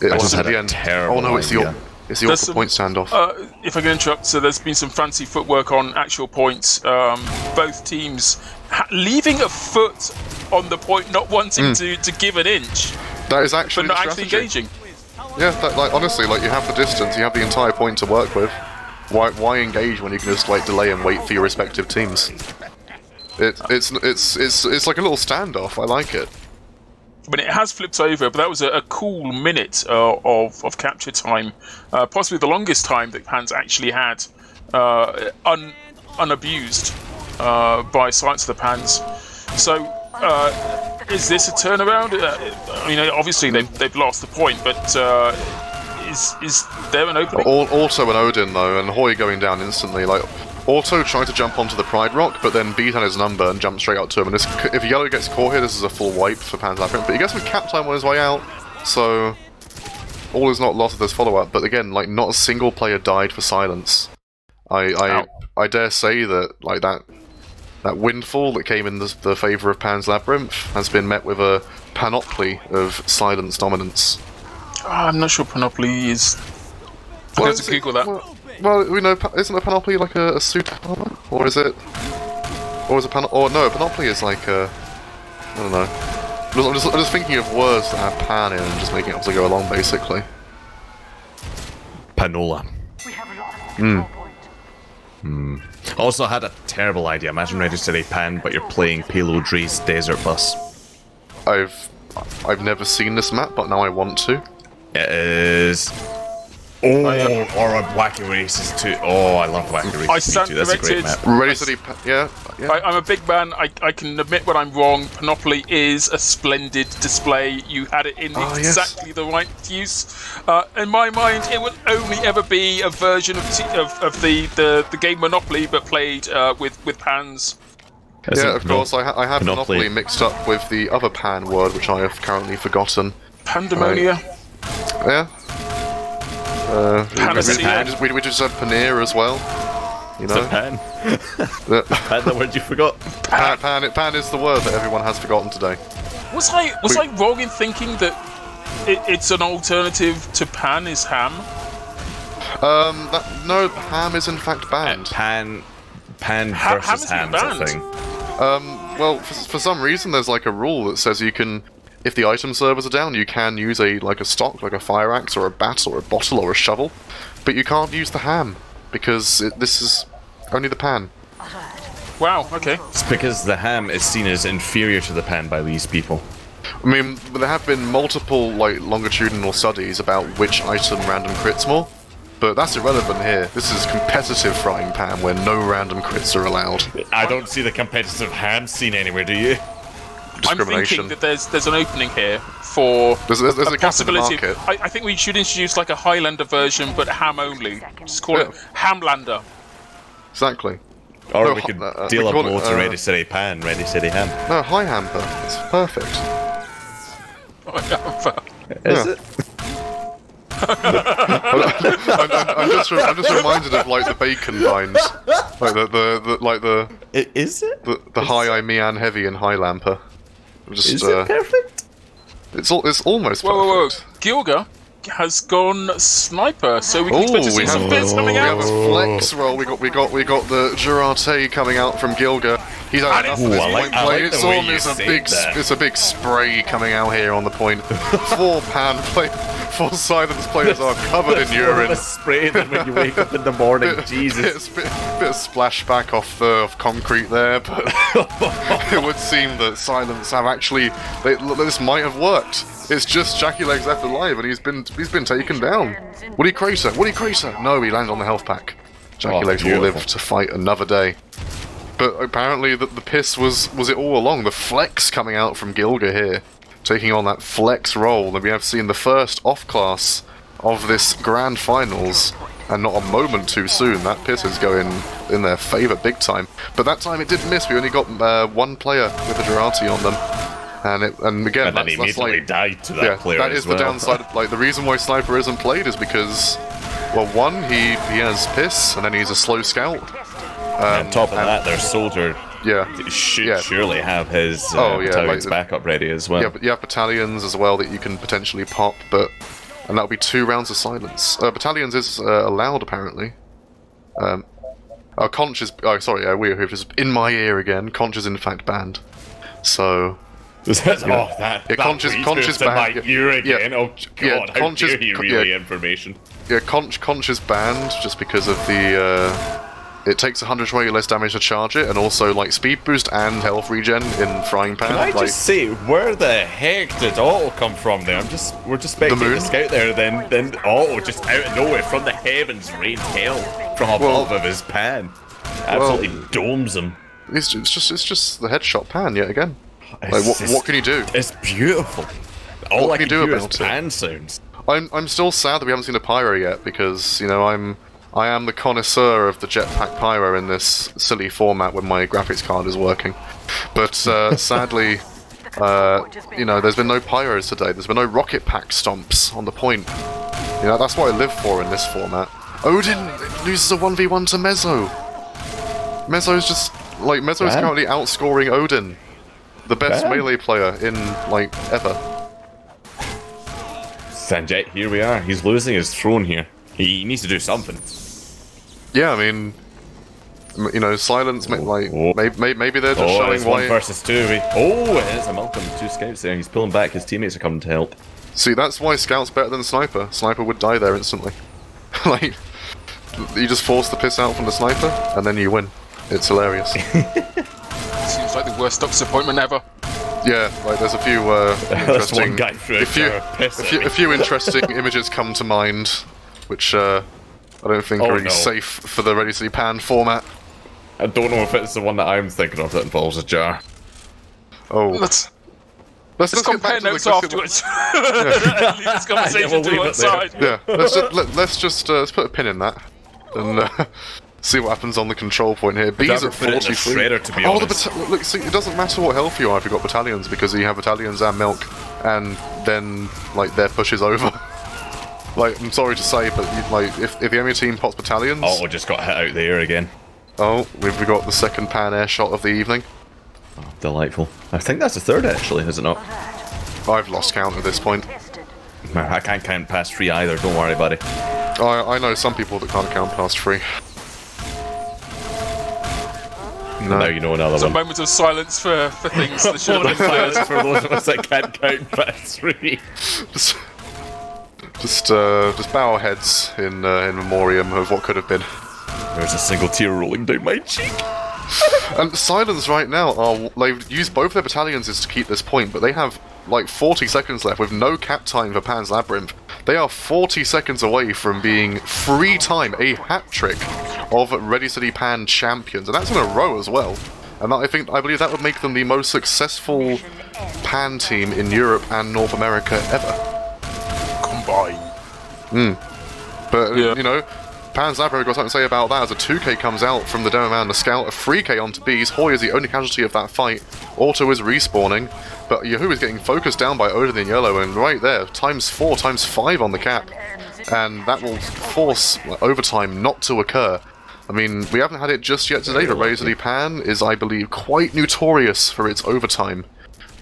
it I just had a end. terrible oh no, it's the idea. It's the awkward some- point standoff. Uh, if I can interrupt, so there's been some fancy footwork on actual points. Um, both teams ha- leaving a foot on the point, not wanting to, to give an inch, that is but actually not the actually engaging. Yeah, that, like honestly, like you have the distance, you have the entire point to work with. Why, why engage when you can just like delay and wait for your respective teams? It, it's it's it's it's like a little standoff. I like it. But it has flipped over. But that was a, a cool minute uh, of of capture time, uh, possibly the longest time that Pans actually had uh, un, unabused uh, by Silence of the Pans. So. Uh, is this a turnaround? Uh, I mean, obviously they've, they've lost the point, but is is there an opening? All, Auto and Odin though, and Hoy going down instantly. Like Auto tried to jump onto the Pride Rock, but then beat on his number and jumped straight out to him. And this, if Yellow gets caught here, this is a full wipe for Pan's Labyrinth. But he gets some cap time on his way out, so all is not lost with this follow up. But again, like not a single player died for silence. I I, Ow. I dare say that like that that windfall that came in the, the favour of Pan's Labyrinth has been met with a panoply of silence dominance. Ah, I'm not sure Panoply is. I have to Google that. Well, well, we know, isn't a panoply like a, a suit of armor, or is it, or is a pan? Or no, a panoply is like a, I don't know. I'm just, I'm just, I'm just thinking of words that have pan in and just making it up as I go along, basically. Panola. We have lost the Hmm. control point. Also had a terrible idea. Imagine Ready Steady Pan, but you're playing Payload Dre's Desert Bus. I've, I've never seen this map, but now I want to. It is. Oh, or a Wacky Races 2. Oh, I love Wacky Races I stand too. That's a great corrected. map. Ready, I- steady, yeah, yeah. I, I'm a big man. I, I can admit when I'm wrong. Panoply is a splendid display. You had it in Oh, yes. exactly the right use. Uh, in my mind, it will only ever be a version of, of, of the, the, the game Monopoly, but played uh, with, with pans. Isn't yeah, of Pano- course. I, ha- I have Panoply. Monopoly mixed up with the other pan word, which I have currently forgotten. Pandemonia. Yeah. Uh, we, we, just, we, we just said paneer as well. You It's know, a pan. The- Pan, the word you forgot. pan, pan, pan is the word that everyone has forgotten today. Was I was We- I wrong in thinking that it, it's an alternative to pan is ham? Um, that, no, ham is in fact banned. Pan. Pan Ha- versus has ham, is a thing. Um, well, for, for some reason, there's like a rule that says you can, if the item servers are down, you can use a like a stock, like a fire axe or a bat or a bottle or a shovel, but you can't use the ham because it, this is only the pan. Wow. Okay. It's because the ham is seen as inferior to the pan by these people. I mean, there have been multiple like longitudinal studies about which item random crits more, but that's irrelevant here. This is competitive frying pan where no random crits are allowed. I don't see the competitive ham scene anywhere, do you? I'm thinking that there's there's an opening here for There's, there's, there's a a gap in the possibility. I, I think we should introduce like a Highlander version, but ham only. Just call it Hamlander. Exactly. Or No, we could uh, uh, deal we a call it, to uh, Ready Steady Pan, Ready Steady Ham. No, high hamper. It's perfect. Is Yeah. it? I'm, I'm, I'm just re- I'm just reminded of like the bacon vines, like the the, the like the I- Is it? the, the high I mean heavy and high lamper. Just Is uh, it perfect? it's all it's almost Whoa, whoa, whoa, perfect. Gilga, has gone sniper, so we can expect to see some have, bits coming we out. have a flex roll. We got we got we got the Jarate coming out from Gilga. He's had enough of this I point play. like it's way on. you It's a big that. it's a big spray coming out here on the point. Four pan play. Four silence players are covered in urine. spray when you wake up in the morning. Jesus. Bit, bit, bit of splashback off the off concrete there, but it would seem that silence have actually. They, this might have worked. It's just Jackie Legs left alive, and he's been he's been taken down. Woody Crater, Woody Crater. No, he landed on the health pack. Jackie Oh, Legs will live to fight another day. But apparently, the, the piss was was it all along. The flex coming out from Gilga here, taking on that flex role, and we have seen the first off class of this grand finals, and not a moment too soon. That piss is going in their favour big time. But that time it didn't miss. We only got uh, one player with a Jarate on them, and it and again And then that's, he that's immediately like died to that yeah, player that is well. the downside. Like the reason why Sniper isn't played is because, well, one he he has piss, and then he's a slow scout. On top of that, their soldier Yeah, should Yeah. surely have his uh, Oh, yeah, battalion's like- backup ready as well. yeah, but you have battalions as well that you can potentially pop, but and that'll be two rounds of silence. Uh, battalions is uh, allowed apparently. Um, oh, Conch is. Oh, sorry, uh, Wiethoofd is in my ear again. Conch is in fact banned. So oh, that, Yeah, that Conch is- breeze Conch goes is to my yeah. ear Yeah. again. Oh Yeah, god, how Conch is- dare you yeah. information? yeah, Conch is banned just because of the. Uh, it takes 120 less damage to charge it, and also like speed boost and health regen in Frying Pan. Can I like, just say, where the heck did Otto come from there? I'm just, we're just spectating moon? the scout there, then, then Otto just out of nowhere from the heavens rained hell from above Well- of his pan. Absolutely domes him. it's, it's just it's just the headshot pan yet again. Like what, just- what can you do? It's beautiful. All What I can can you do do about it? pan sounds. I'm I'm still sad that we haven't seen a pyro yet because you know I'm I am the connoisseur of the jetpack pyro in this silly format when my graphics card is working. But uh, sadly, uh, you know, there's been no pyros today. There's been no rocket pack stomps on the point. You know, that's what I live for in this format. Odin loses a 1v1 to Mezzo. Mezzo's just like Mezzo's Bad. currently outscoring Odin, the best melee player in like ever. Sanjay, here we are. He's losing his throne here. He needs to do something. Yeah, I mean, you know, silence. ma- oh, Like, Oh. maybe, maybe they're just Oh, showing it's one versus two. We- Oh, it is a Malcolm. Two scouts there. He's pulling back. His teammates are coming to help. See, that's why Scout's better than Sniper. Sniper would die there instantly. like, you just force the piss out from the sniper, and then you win. It's hilarious. Seems like the worst disappointment ever. yeah, like there's a few uh, interesting. one guy a a few, jar of piss a few, a few interesting images come to mind, which uh, I don't think Oh, are really no. safe for the Ready Steady Pan format. I don't know if it's the one that I'm thinking of that involves a jar. Oh, Let's, let's, let's get compare back to the- notes let's get- afterwards. Leave this conversation we'll to leave one side. Yeah, let's just, let, let's just uh, let's put a pin in that and uh, see what happens on the control point here. B's at put it 43. shredder, to be oh, honest. the bata- look, see, it doesn't matter what health you are if you've got battalions because you have battalions and milk, and then like their push is over. like, I'm sorry to say, but you, like if, if the enemy team pots battalions, Oh, just got hit out there again. oh, we've we got the second pan air shot of the evening. Oh, delightful. I think that's the third actually, is it not? I've lost count at this point. I can't count past three either. Don't worry, buddy. I, I know some people that can't count past three. No. Now you know another It's a one. moment of silence for, for things that should have been cleared. for those of us that can't count past three. Just, just, uh, just bow our heads in uh, in memoriam of what could have been. There's a single tear rolling down my cheek. And Silence right now are they've used both their battalions is to keep this point, but they have like 40 seconds left with no cap time for Pan's Labyrinth. They are 40 seconds away from being free time, a hat trick of Ready Steady Pan champions, and that's in a row as well. And that, I think I believe that would make them the most successful Pan team in Europe and North America ever. Combine. Hmm. But Yeah. you know, Pan's Labyrinth got something to say about that as a 2k comes out from the demo man, the scout, a 3k onto Bees. Hoy is the only casualty of that fight. Auto is respawning, but Yahoo is getting focused down by Odin in yellow, and right there, times four, times five on the cap, and that will force overtime not to occur. I mean, we haven't had it just yet today, but Razor Pan is, I believe, quite notorious for its overtime.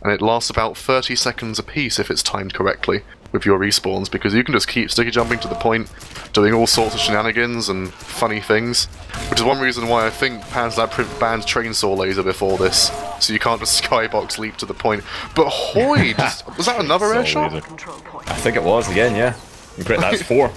and it lasts about 30 seconds apiece if it's timed correctly with your respawns, because you can just keep sticky jumping to the point, doing all sorts of shenanigans and funny things, which is one reason why I think Pan's Labyrinth banned Trainsaw Laser before this, so you can't just skybox leap to the point. But Hoy, does- was that another air shot? I think it was again, yeah. Great, that's four.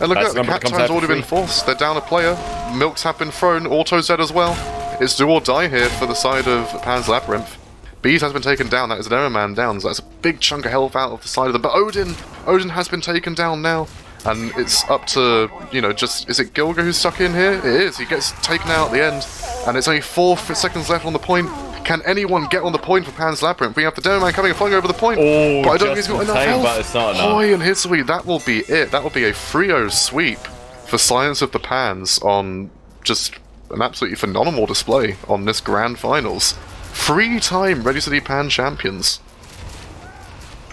And look That's at the the number cat that comes time's already for been forced. They're down a player. Milks have been thrown. Auto Z as well. It's do or die here for the side of Pan's Labyrinth. Bees has been taken down. That is an Man down. So that's a big chunk of health out of the side of them. But Odin, Odin has been taken down now. And it's up to, you know, just, is it Gilga who's stuck in here? It is. He gets taken out at the end. And it's only four seconds left on the point. Can anyone get on the point for Pan's Labyrinth? We have the Demo Man coming and flying over the point. Oh, but I don't think he's got enough health. but it's not enough. Hoy and Hisui, that will be it. That will be a 3 sweep for Silence of the Pans on just an absolutely phenomenal display on this grand finals. Three time Ready Steady Pan champions.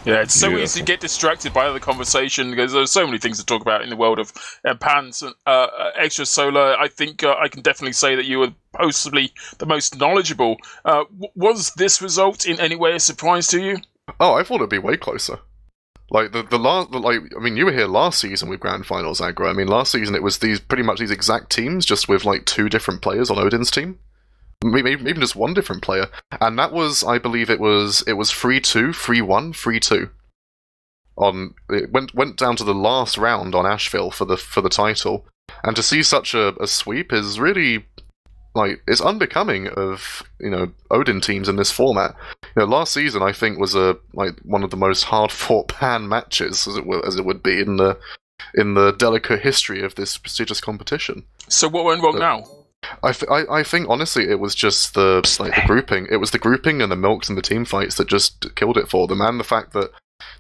Yeah, it's so easy to get distracted by other conversation because there's so many things to talk about in the world of uh, pans and uh, uh, extrasolar. I think uh, I can definitely say that you were possibly the most knowledgeable. Uh, w- was this result in any way a surprise to you? Oh, I thought it'd be way closer. Like the the last, like I mean, you were here last season with grand finals Agro. I mean, last season it was these pretty much these exact teams, just with like two different players on Odin's team. Maybe maybe even just one different player, and that was, I believe, it was it was three two, three one, three two. On it went went down to the last round on Ashville for the for the title, and to see such a, a sweep is really like it's unbecoming of you know Odin teams in this format. You know, last season I think was a like one of the most hard fought pan matches as it would, as it would be in the in the delicate history of this prestigious competition. So what went wrong now? I, th- I, I think honestly it was just the like the grouping. It was the grouping and the milks and the team fights that just killed it for them, and the fact that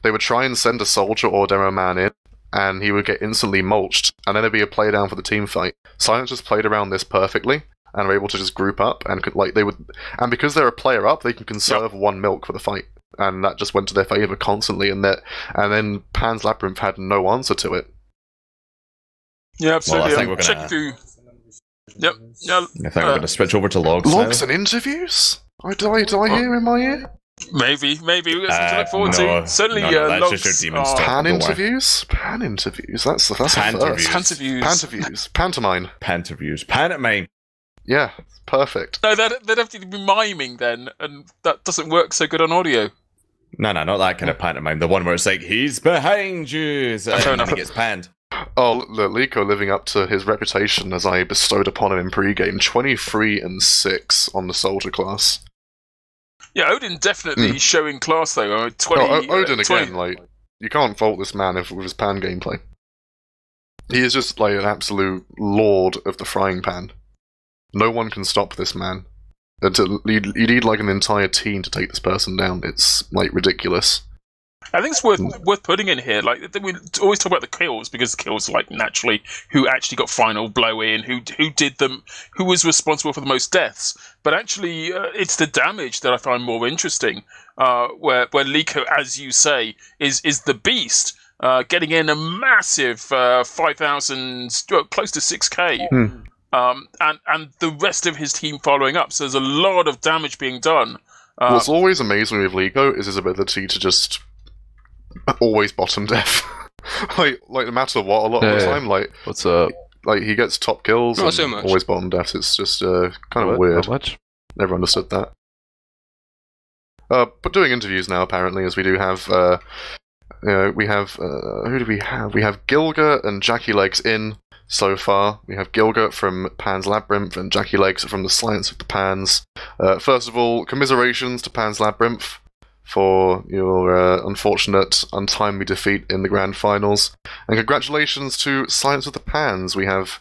they would try and send a soldier or demo man in, and he would get instantly mulched, and then there'd be a play down for the team fight. Silence just played around this perfectly, and were able to just group up and could, like they would, and because they're a player up, they can conserve one milk for the fight, and that just went to their favor constantly. And that, and then Pan's Labyrinth had no answer to it. Yeah, absolutely. think I'm we're gonna- checking through. Yep. Yeah, I think we're Uh, going to switch over to logs. Logs now. and interviews. I did I, did I hear in my ear? maybe, maybe we've got something to Uh, look forward no, to. Certainly, no, no, uh, that's logs just your demon are- stuff. Pan interviews? Pan interviews. That's that's a Panterviews. first. Panterviews. Panterviews. Pantomime. Panterviews. Pantomime. Yeah, perfect. No, they'd, they'd have to be miming then, and that doesn't work so good on audio. No, no, not that kind of pantomime. The one where it's like, he's behind you. So, and enough. he gets panned. Oh, look, Liko living up to his reputation as I bestowed upon him in pre-game. 23 and 6 on the soldier class. Yeah, Odin definitely showing class though. Uh, Oh, Twenty. O- Odin uh, 20 again, like, you can't fault this man if, with his pan gameplay. He is just like an absolute lord of the frying pan. No one can stop this man. And to, you, you need like an entire team to take this person down. It's like ridiculous. I think it's worth worth putting in here. Like we always talk about the kills because the kills, like naturally, who actually got final blow in, who who did them, who was responsible for the most deaths. But actually, uh, it's the damage that I find more interesting. Uh, where where Liko, as you say, is is the beast. Uh, getting in a massive uh, 5,000, well, close to 6k, Hmm. um, and and the rest of his team following up. So there's a lot of damage being done. What's always amazing with Liko is his ability to just always bottom death. like, like no matter what, a lot of the Yeah. time, like, What's up? like he gets top kills Not and so much. always bottom deaths. It's just uh, kind of weird. How much? Never understood that. Uh, but doing interviews now, apparently, as we do have, uh, uh, we have, uh, who do we have? We have Gilga and Jackie Legs in so far. We have Gilga from Pan's Labyrinth and Jackie Legs from the Silence of the Pans. Uh, first of all, commiserations to Pan's Labyrinth for your uh, unfortunate, untimely defeat in the grand finals. And congratulations to Silence of the Pans. We have,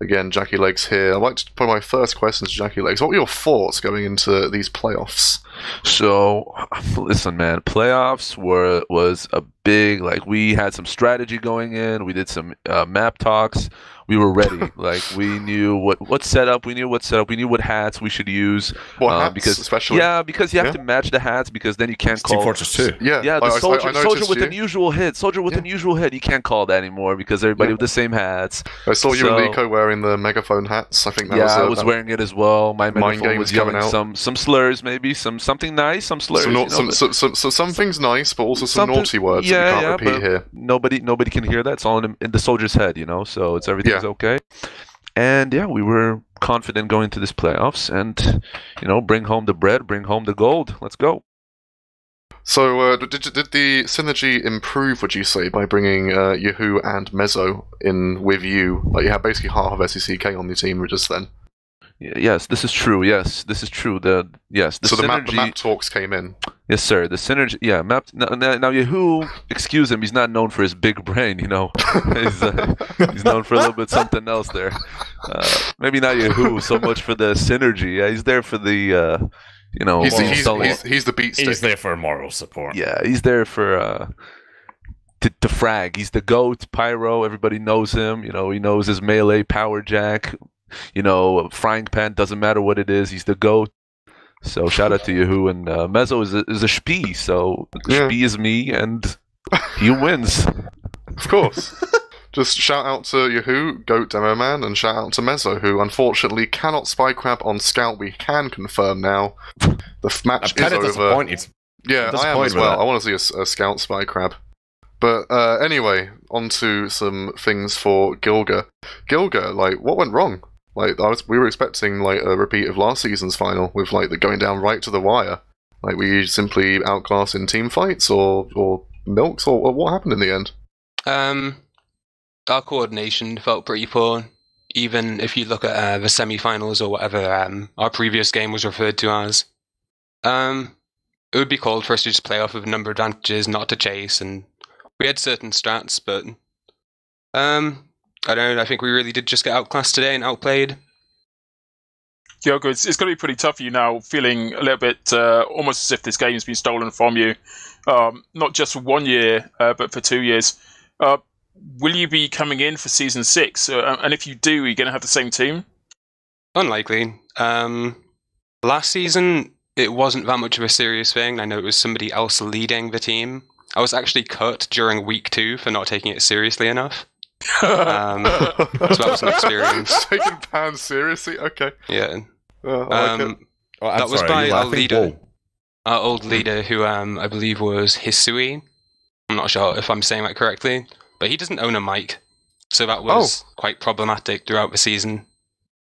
again, Jackie Legs here. I'd like to put my first question to Jackie Legs. What were your thoughts going into these playoffs? So, listen, man. Playoffs were was a big like we had some strategy going in. We did some uh, map talks. We were ready. like we knew what what setup. We knew what setup. We knew what hats we should use. What uh, hats, because especially? yeah, because you have Yeah. to match the hats because then you can't It's Team call. Fortress 2. Yeah, Yeah, the I- I- I soldier, soldier with you. unusual hit, soldier with Yeah. unusual hit. You can't call that anymore because everybody Yeah. with the same hats. I saw you so- and Nico wearing the megaphone hats. I think that yeah, was, I uh, was wearing it as well. My Mind megaphone was coming yelling out. some some slurs, maybe some something nice, some slurs. Some, you know, some, but so, so, so something's nice, but also some naughty words that yeah, can't yeah, repeat here. Nobody, nobody can hear that. It's all in, in the soldier's head, you know. So it's everything's Yeah. okay. And yeah, we were confident going to this playoffs, and you know, bring home the bread, bring home the gold. Let's go. So, uh, did, did the synergy improve, would you say, by bringing uh, Yahoo and Mezzo in with you? Like, you had basically half of SECK on the team just then. Y- Yes, this is true. Yes, this is true. The yes, the so, the synergy. map, the map talks came in. Yes, sir. The synergy. Yeah, map. Now, now, now Yahoo, excuse him. He's not known for his big brain. You know, he's uh, he's known for a little bit something else there. Uh, maybe not Yahoo so much for the synergy. Yeah, he's there for the. Uh, you know, He's, moral he's, he's, he's the beat He's there for moral support. yeah, he's there for uh, to, to frag. He's the goat, pyro. Everybody knows him. You know, he knows his melee power jack. You know, frying pan doesn't matter what it is. He's the goat. So shout out to Yahoo and uh, Mezzo is a, is a spee. So Yeah. spee is me and he wins. Of course. Just shout out to Yahoo, Goat Demo Man, and shout out to Mezzo, who unfortunately cannot spy crab on Scout. We can confirm now. The f- I'm match is kind of over. disappointed. Yeah, I'm I am as well. I want to see a Scout spy crab. But uh, anyway, on to some things for Gilga. Gilga, like, what went wrong? Like, I was, we were expecting like a repeat of last season's final with like the going down right to the wire. Like, you simply outclassed in team fights, or or milks, or, or what happened in the end? Um, our coordination felt pretty poor. Even if you look at uh, the semi-finals or whatever um, our previous game was referred to as, um, it would be called for us to just play off of a number of advantages, not to chase, and we had certain strats, but um, I don't know. I think we really did just get outclassed today and outplayed. Diogo, it's, it's going to be pretty tough for you now, feeling a little bit uh, almost as if this game's been stolen from you, um, not just for one year, uh, but for two years. Uh, will you be coming in for season six? Uh, and if you do, are you going to have the same team? Unlikely. Um, last season, it wasn't that much of a serious thing. I know it was somebody else leading the team. I was actually cut during week two for not taking it seriously enough. Um, so that was an experience. Taking Pan seriously? Okay. Yeah. Uh, I like. Um, Oh, I'm That was sorry, by our leader. Whoa. our old leader, who um, I believe was Hisui. I'm not sure if I'm saying that correctly, but he doesn't own a mic, so that was quite problematic throughout the season.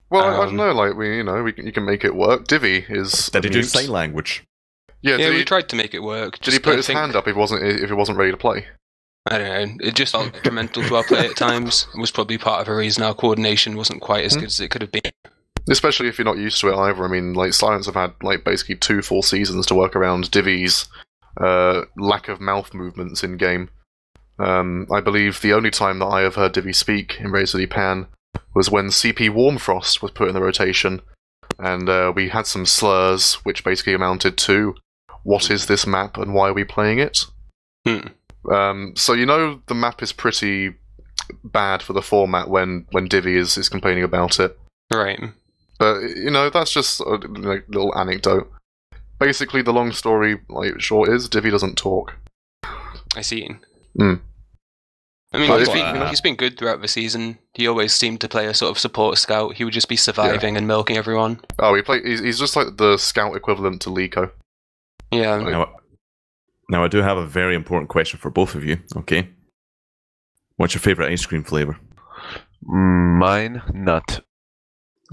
Well, I, I don't um, know. Like we, you know, we can, you can make it work. Divi is. Did he do sign language? Yeah. Yeah, we he, tried to make it work. did he put his think- hand up if he wasn't if he wasn't ready to play? I don't know. It just felt detrimental to our play at times. It was probably part of a reason our coordination wasn't quite as Hmm. good as it could have been. Especially if you're not used to it either. I mean, like Silence have had like basically two full seasons to work around Divi's uh, lack of mouth movements in game. Um, I believe the only time that I have heard Divi speak in Razor Pan was when CP Warmfrost was put in the rotation, and uh, we had some slurs which basically amounted to, "What is this map and why are we playing it?" Hmm. Um, so you know the map is pretty bad for the format when when Divi is, is complaining about it. Right. But you know, that's just a like, little anecdote. Basically, the long story, like short, is Divi doesn't talk. I see. Hmm. I mean, But he's if- been, he's been good throughout the season. He always seemed to play a sort of support scout. He would just be surviving and milking everyone. Oh, he play. He's, he's just like the scout equivalent to Liko. Yeah. Like- Now, I do have a very important question for both of you. Okay, what's your favorite ice cream flavor? Mine, nut.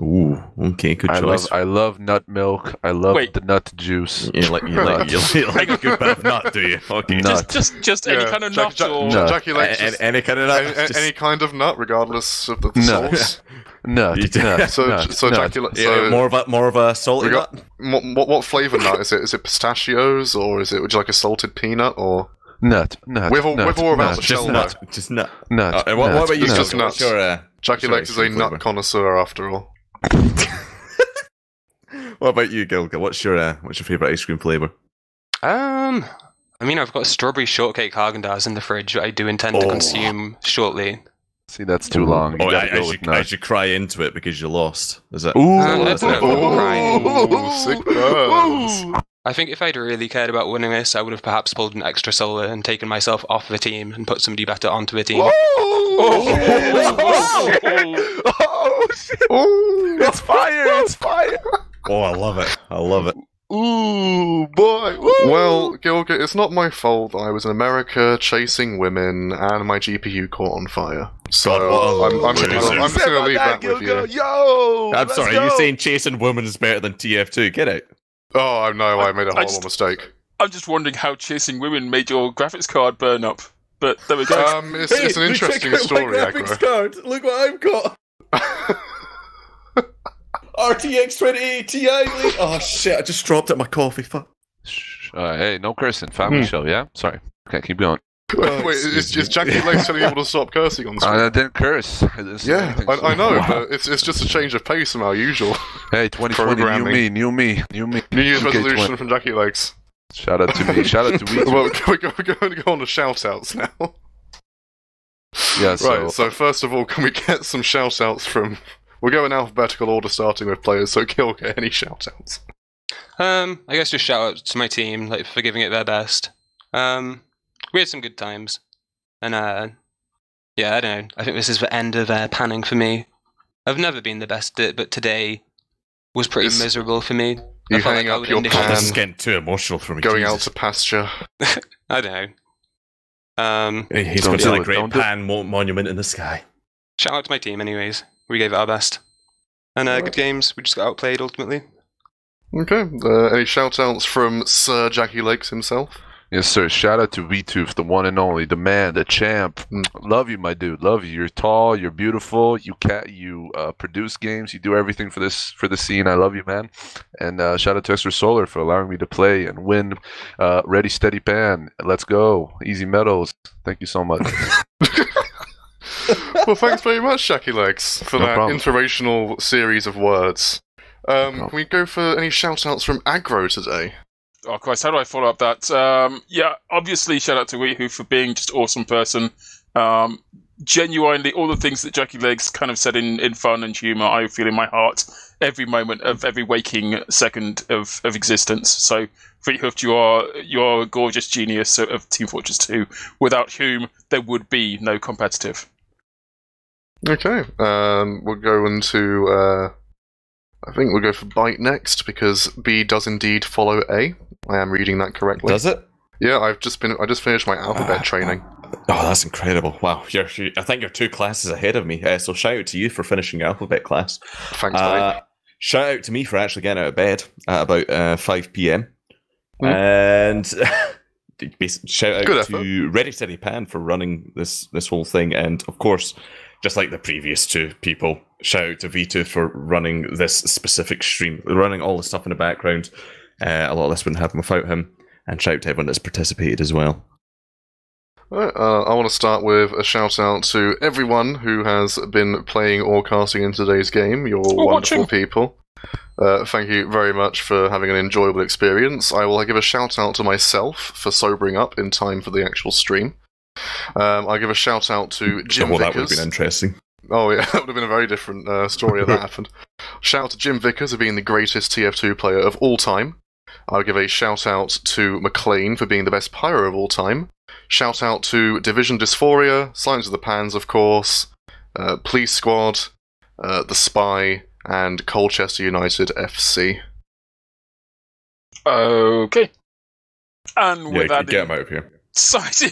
Ooh, okay, good I choice. love I love nut milk. I love Wait. the nut juice. You like you like, you like, you like a good bit of nut, do you? Okay. Nut. Just, just, just any Yeah, kind of Jack- nut Jack- or No. Jackie A- likes a- just any kind of nut. any, just- any kind of nut, regardless of the, the No. sauce. Nut. You do- nut, So, nut, so nut. Jackie, li- yeah, so more of a more of a salty we got- nut. what, what what flavor nut is it? Is it pistachios or is it? Would you like a salted peanut or? Nut. Nut. With or- nut, with or without nut, the Just shell, nut. Just nut. Nut. Uh, and what, nut, what about you? It's nut. just Gilbert? What's nuts. your, uh, Jackie Sure, Legs is a ice cream nut flavour. connoisseur after all. what about you, Gilga? What's your uh, what's your favorite ice cream flavor? Um, I mean, I've got strawberry shortcake Haagen Dazs in the fridge. I do intend to Oh. consume shortly. See, that's too long. You Oh, gotta I, I should, I should cry into it because you lost. Is it? Ooh, Uh, let's not cry. sick burns. I think if I'd really cared about winning this, I would have perhaps pulled an extrasolar and taken myself off the team and put somebody better onto the team. oh, shit. Oh, It's fire! It's fire! Oh, I love it. I love it. Ooh, boy. Woo! Well, Gilga, it's not my fault. I was in America chasing women, and my GPU caught on fire. So God, what a I'm, I'm. I'm, I'm just going to leave that with Gilga. you. Yo, I'm sorry, go. you saying chasing women is better than TF2? Get out. Oh, I know, I made a I horrible just- mistake. I'm just wondering how chasing women made your graphics card burn up. But there we go. Um, it's, it's an interesting story, Agro. card. Look what I've got. RTX 2080 Ti. Oh shit! I just dropped it. My coffee. Fuck. Uh, hey, no cursing. Family Hmm. show, yeah? Sorry. Okay, keep going. Wait, is, is Jackie Legs telling people to stop cursing on the screen? I didn't curse. I yeah. I, I know, Wow. but it's, it's just a change of pace from our usual Hey, 2020, new me, new me, new me. New Year's 2K20. resolution from Jackie Legs. Shout out to me. Shout out to we. Well, we're we're going to go on to shout outs now. yeah, so, right, so first of all, can we get some shout outs from. We'll go in alphabetical order starting with players, so Kill, get any shout outs. Um, I guess just shout out to my team, like for giving it their best. Um, we had some good times, and uh, yeah, I don't know. I think this is the end of uh, panning for me. I've never been the best at it, but today was pretty It's- miserable for me. I You felt hang like I up would your initially- this is pan, getting too emotional for me. going out to pasture. I don't know. Um, Hey, He's Don't got do a it, great don't do pan mo- monument in the sky. shout out to my team, anyways. We gave it our best, and uh, good games. We just got outplayed ultimately. Okay, uh, any shout outs from Sir Jackie Legs himself? yes, sir. Shout out to Wiethoofd, the one and only, the man, the champ. Mm. Love you, my dude. Love you. You're tall. You're beautiful. You cat. You uh, produce games. You do everything for this for the scene. I love you, man. And uh, shout out to extrasolar for allowing me to play and win. Uh, ready, steady, pan. Let's go. Easy medals. Thank you so much. well, thanks very much, Jackie Legs, for No that problem. inspirational series of words. Um, problem. can we go for any shout outs from Agro today? Oh Christ, how do I follow up that? Um, yeah, obviously, shout out to Wiethoofd for being just awesome person. Um, genuinely, all the things that Jackie Legs kind of said in, in fun and humour, I feel in my heart every moment of every waking second of, of existence. So, Wiethoofd, you are you are a gorgeous genius of Team Fortress 2, without whom there would be no competitive. Okay, um, we'll go into. Uh, I think we'll go for Byte next because B does indeed follow A. I am reading that correctly. Does it? Yeah, I've just been. I just finished my alphabet Ah, training. Oh, that's incredible! Wow, you're, you I think you're two classes ahead of me. Uh, so shout out to you for finishing your alphabet class. Thanks, buddy. Uh, shout out to me for actually getting out of bed at about uh, 5 p.m. Hmm. And shout out Good to Ready Steady Pan for running this this whole thing, and of course, just like the previous two people, shout out to V2 for running this specific stream, running all the stuff in the background. Uh, a lot of this wouldn't happen without him, and shout out to everyone that's participated as well. Alright, uh, I want to start with a shout out to everyone who has been playing or casting in today's game. You're wonderful watching. people. Uh, thank you very much for having an enjoyable experience. I will give a shout out to myself for sobering up in time for the actual stream. Um, I give a shout out to Jim well, that would have Vickers. been interesting. Oh yeah, that would have been a very different uh, story if that happened. Shout out to Jim Vickers for being the greatest TF2 player of all time. I'll give a shout out to McLean for being the best pyro of all time. Shout out to Division Dysphoria, Silence of the Pans, of course, uh, Police Squad, uh, The Spy, and Colchester United FC. Okay. And Yeah, with that, get him out of here. Exciting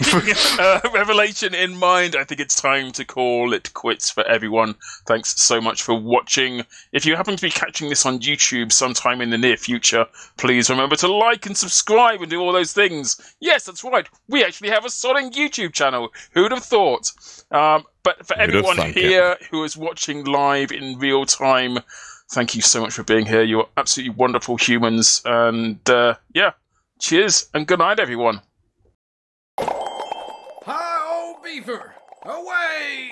uh, revelation in mind, I think it's time to call it quits for everyone. Thanks so much for watching. If you happen to be catching this on YouTube sometime in the near future, please remember to like and subscribe and do all those things. Yes, that's right. We actually have a solid YouTube channel. Who'd have thought? Um, but for Who'd everyone thunk it? here who is watching live in real time, thank you so much for being here. You're absolutely wonderful humans. And uh, yeah, cheers and good night, everyone. Hi, old beaver! Away!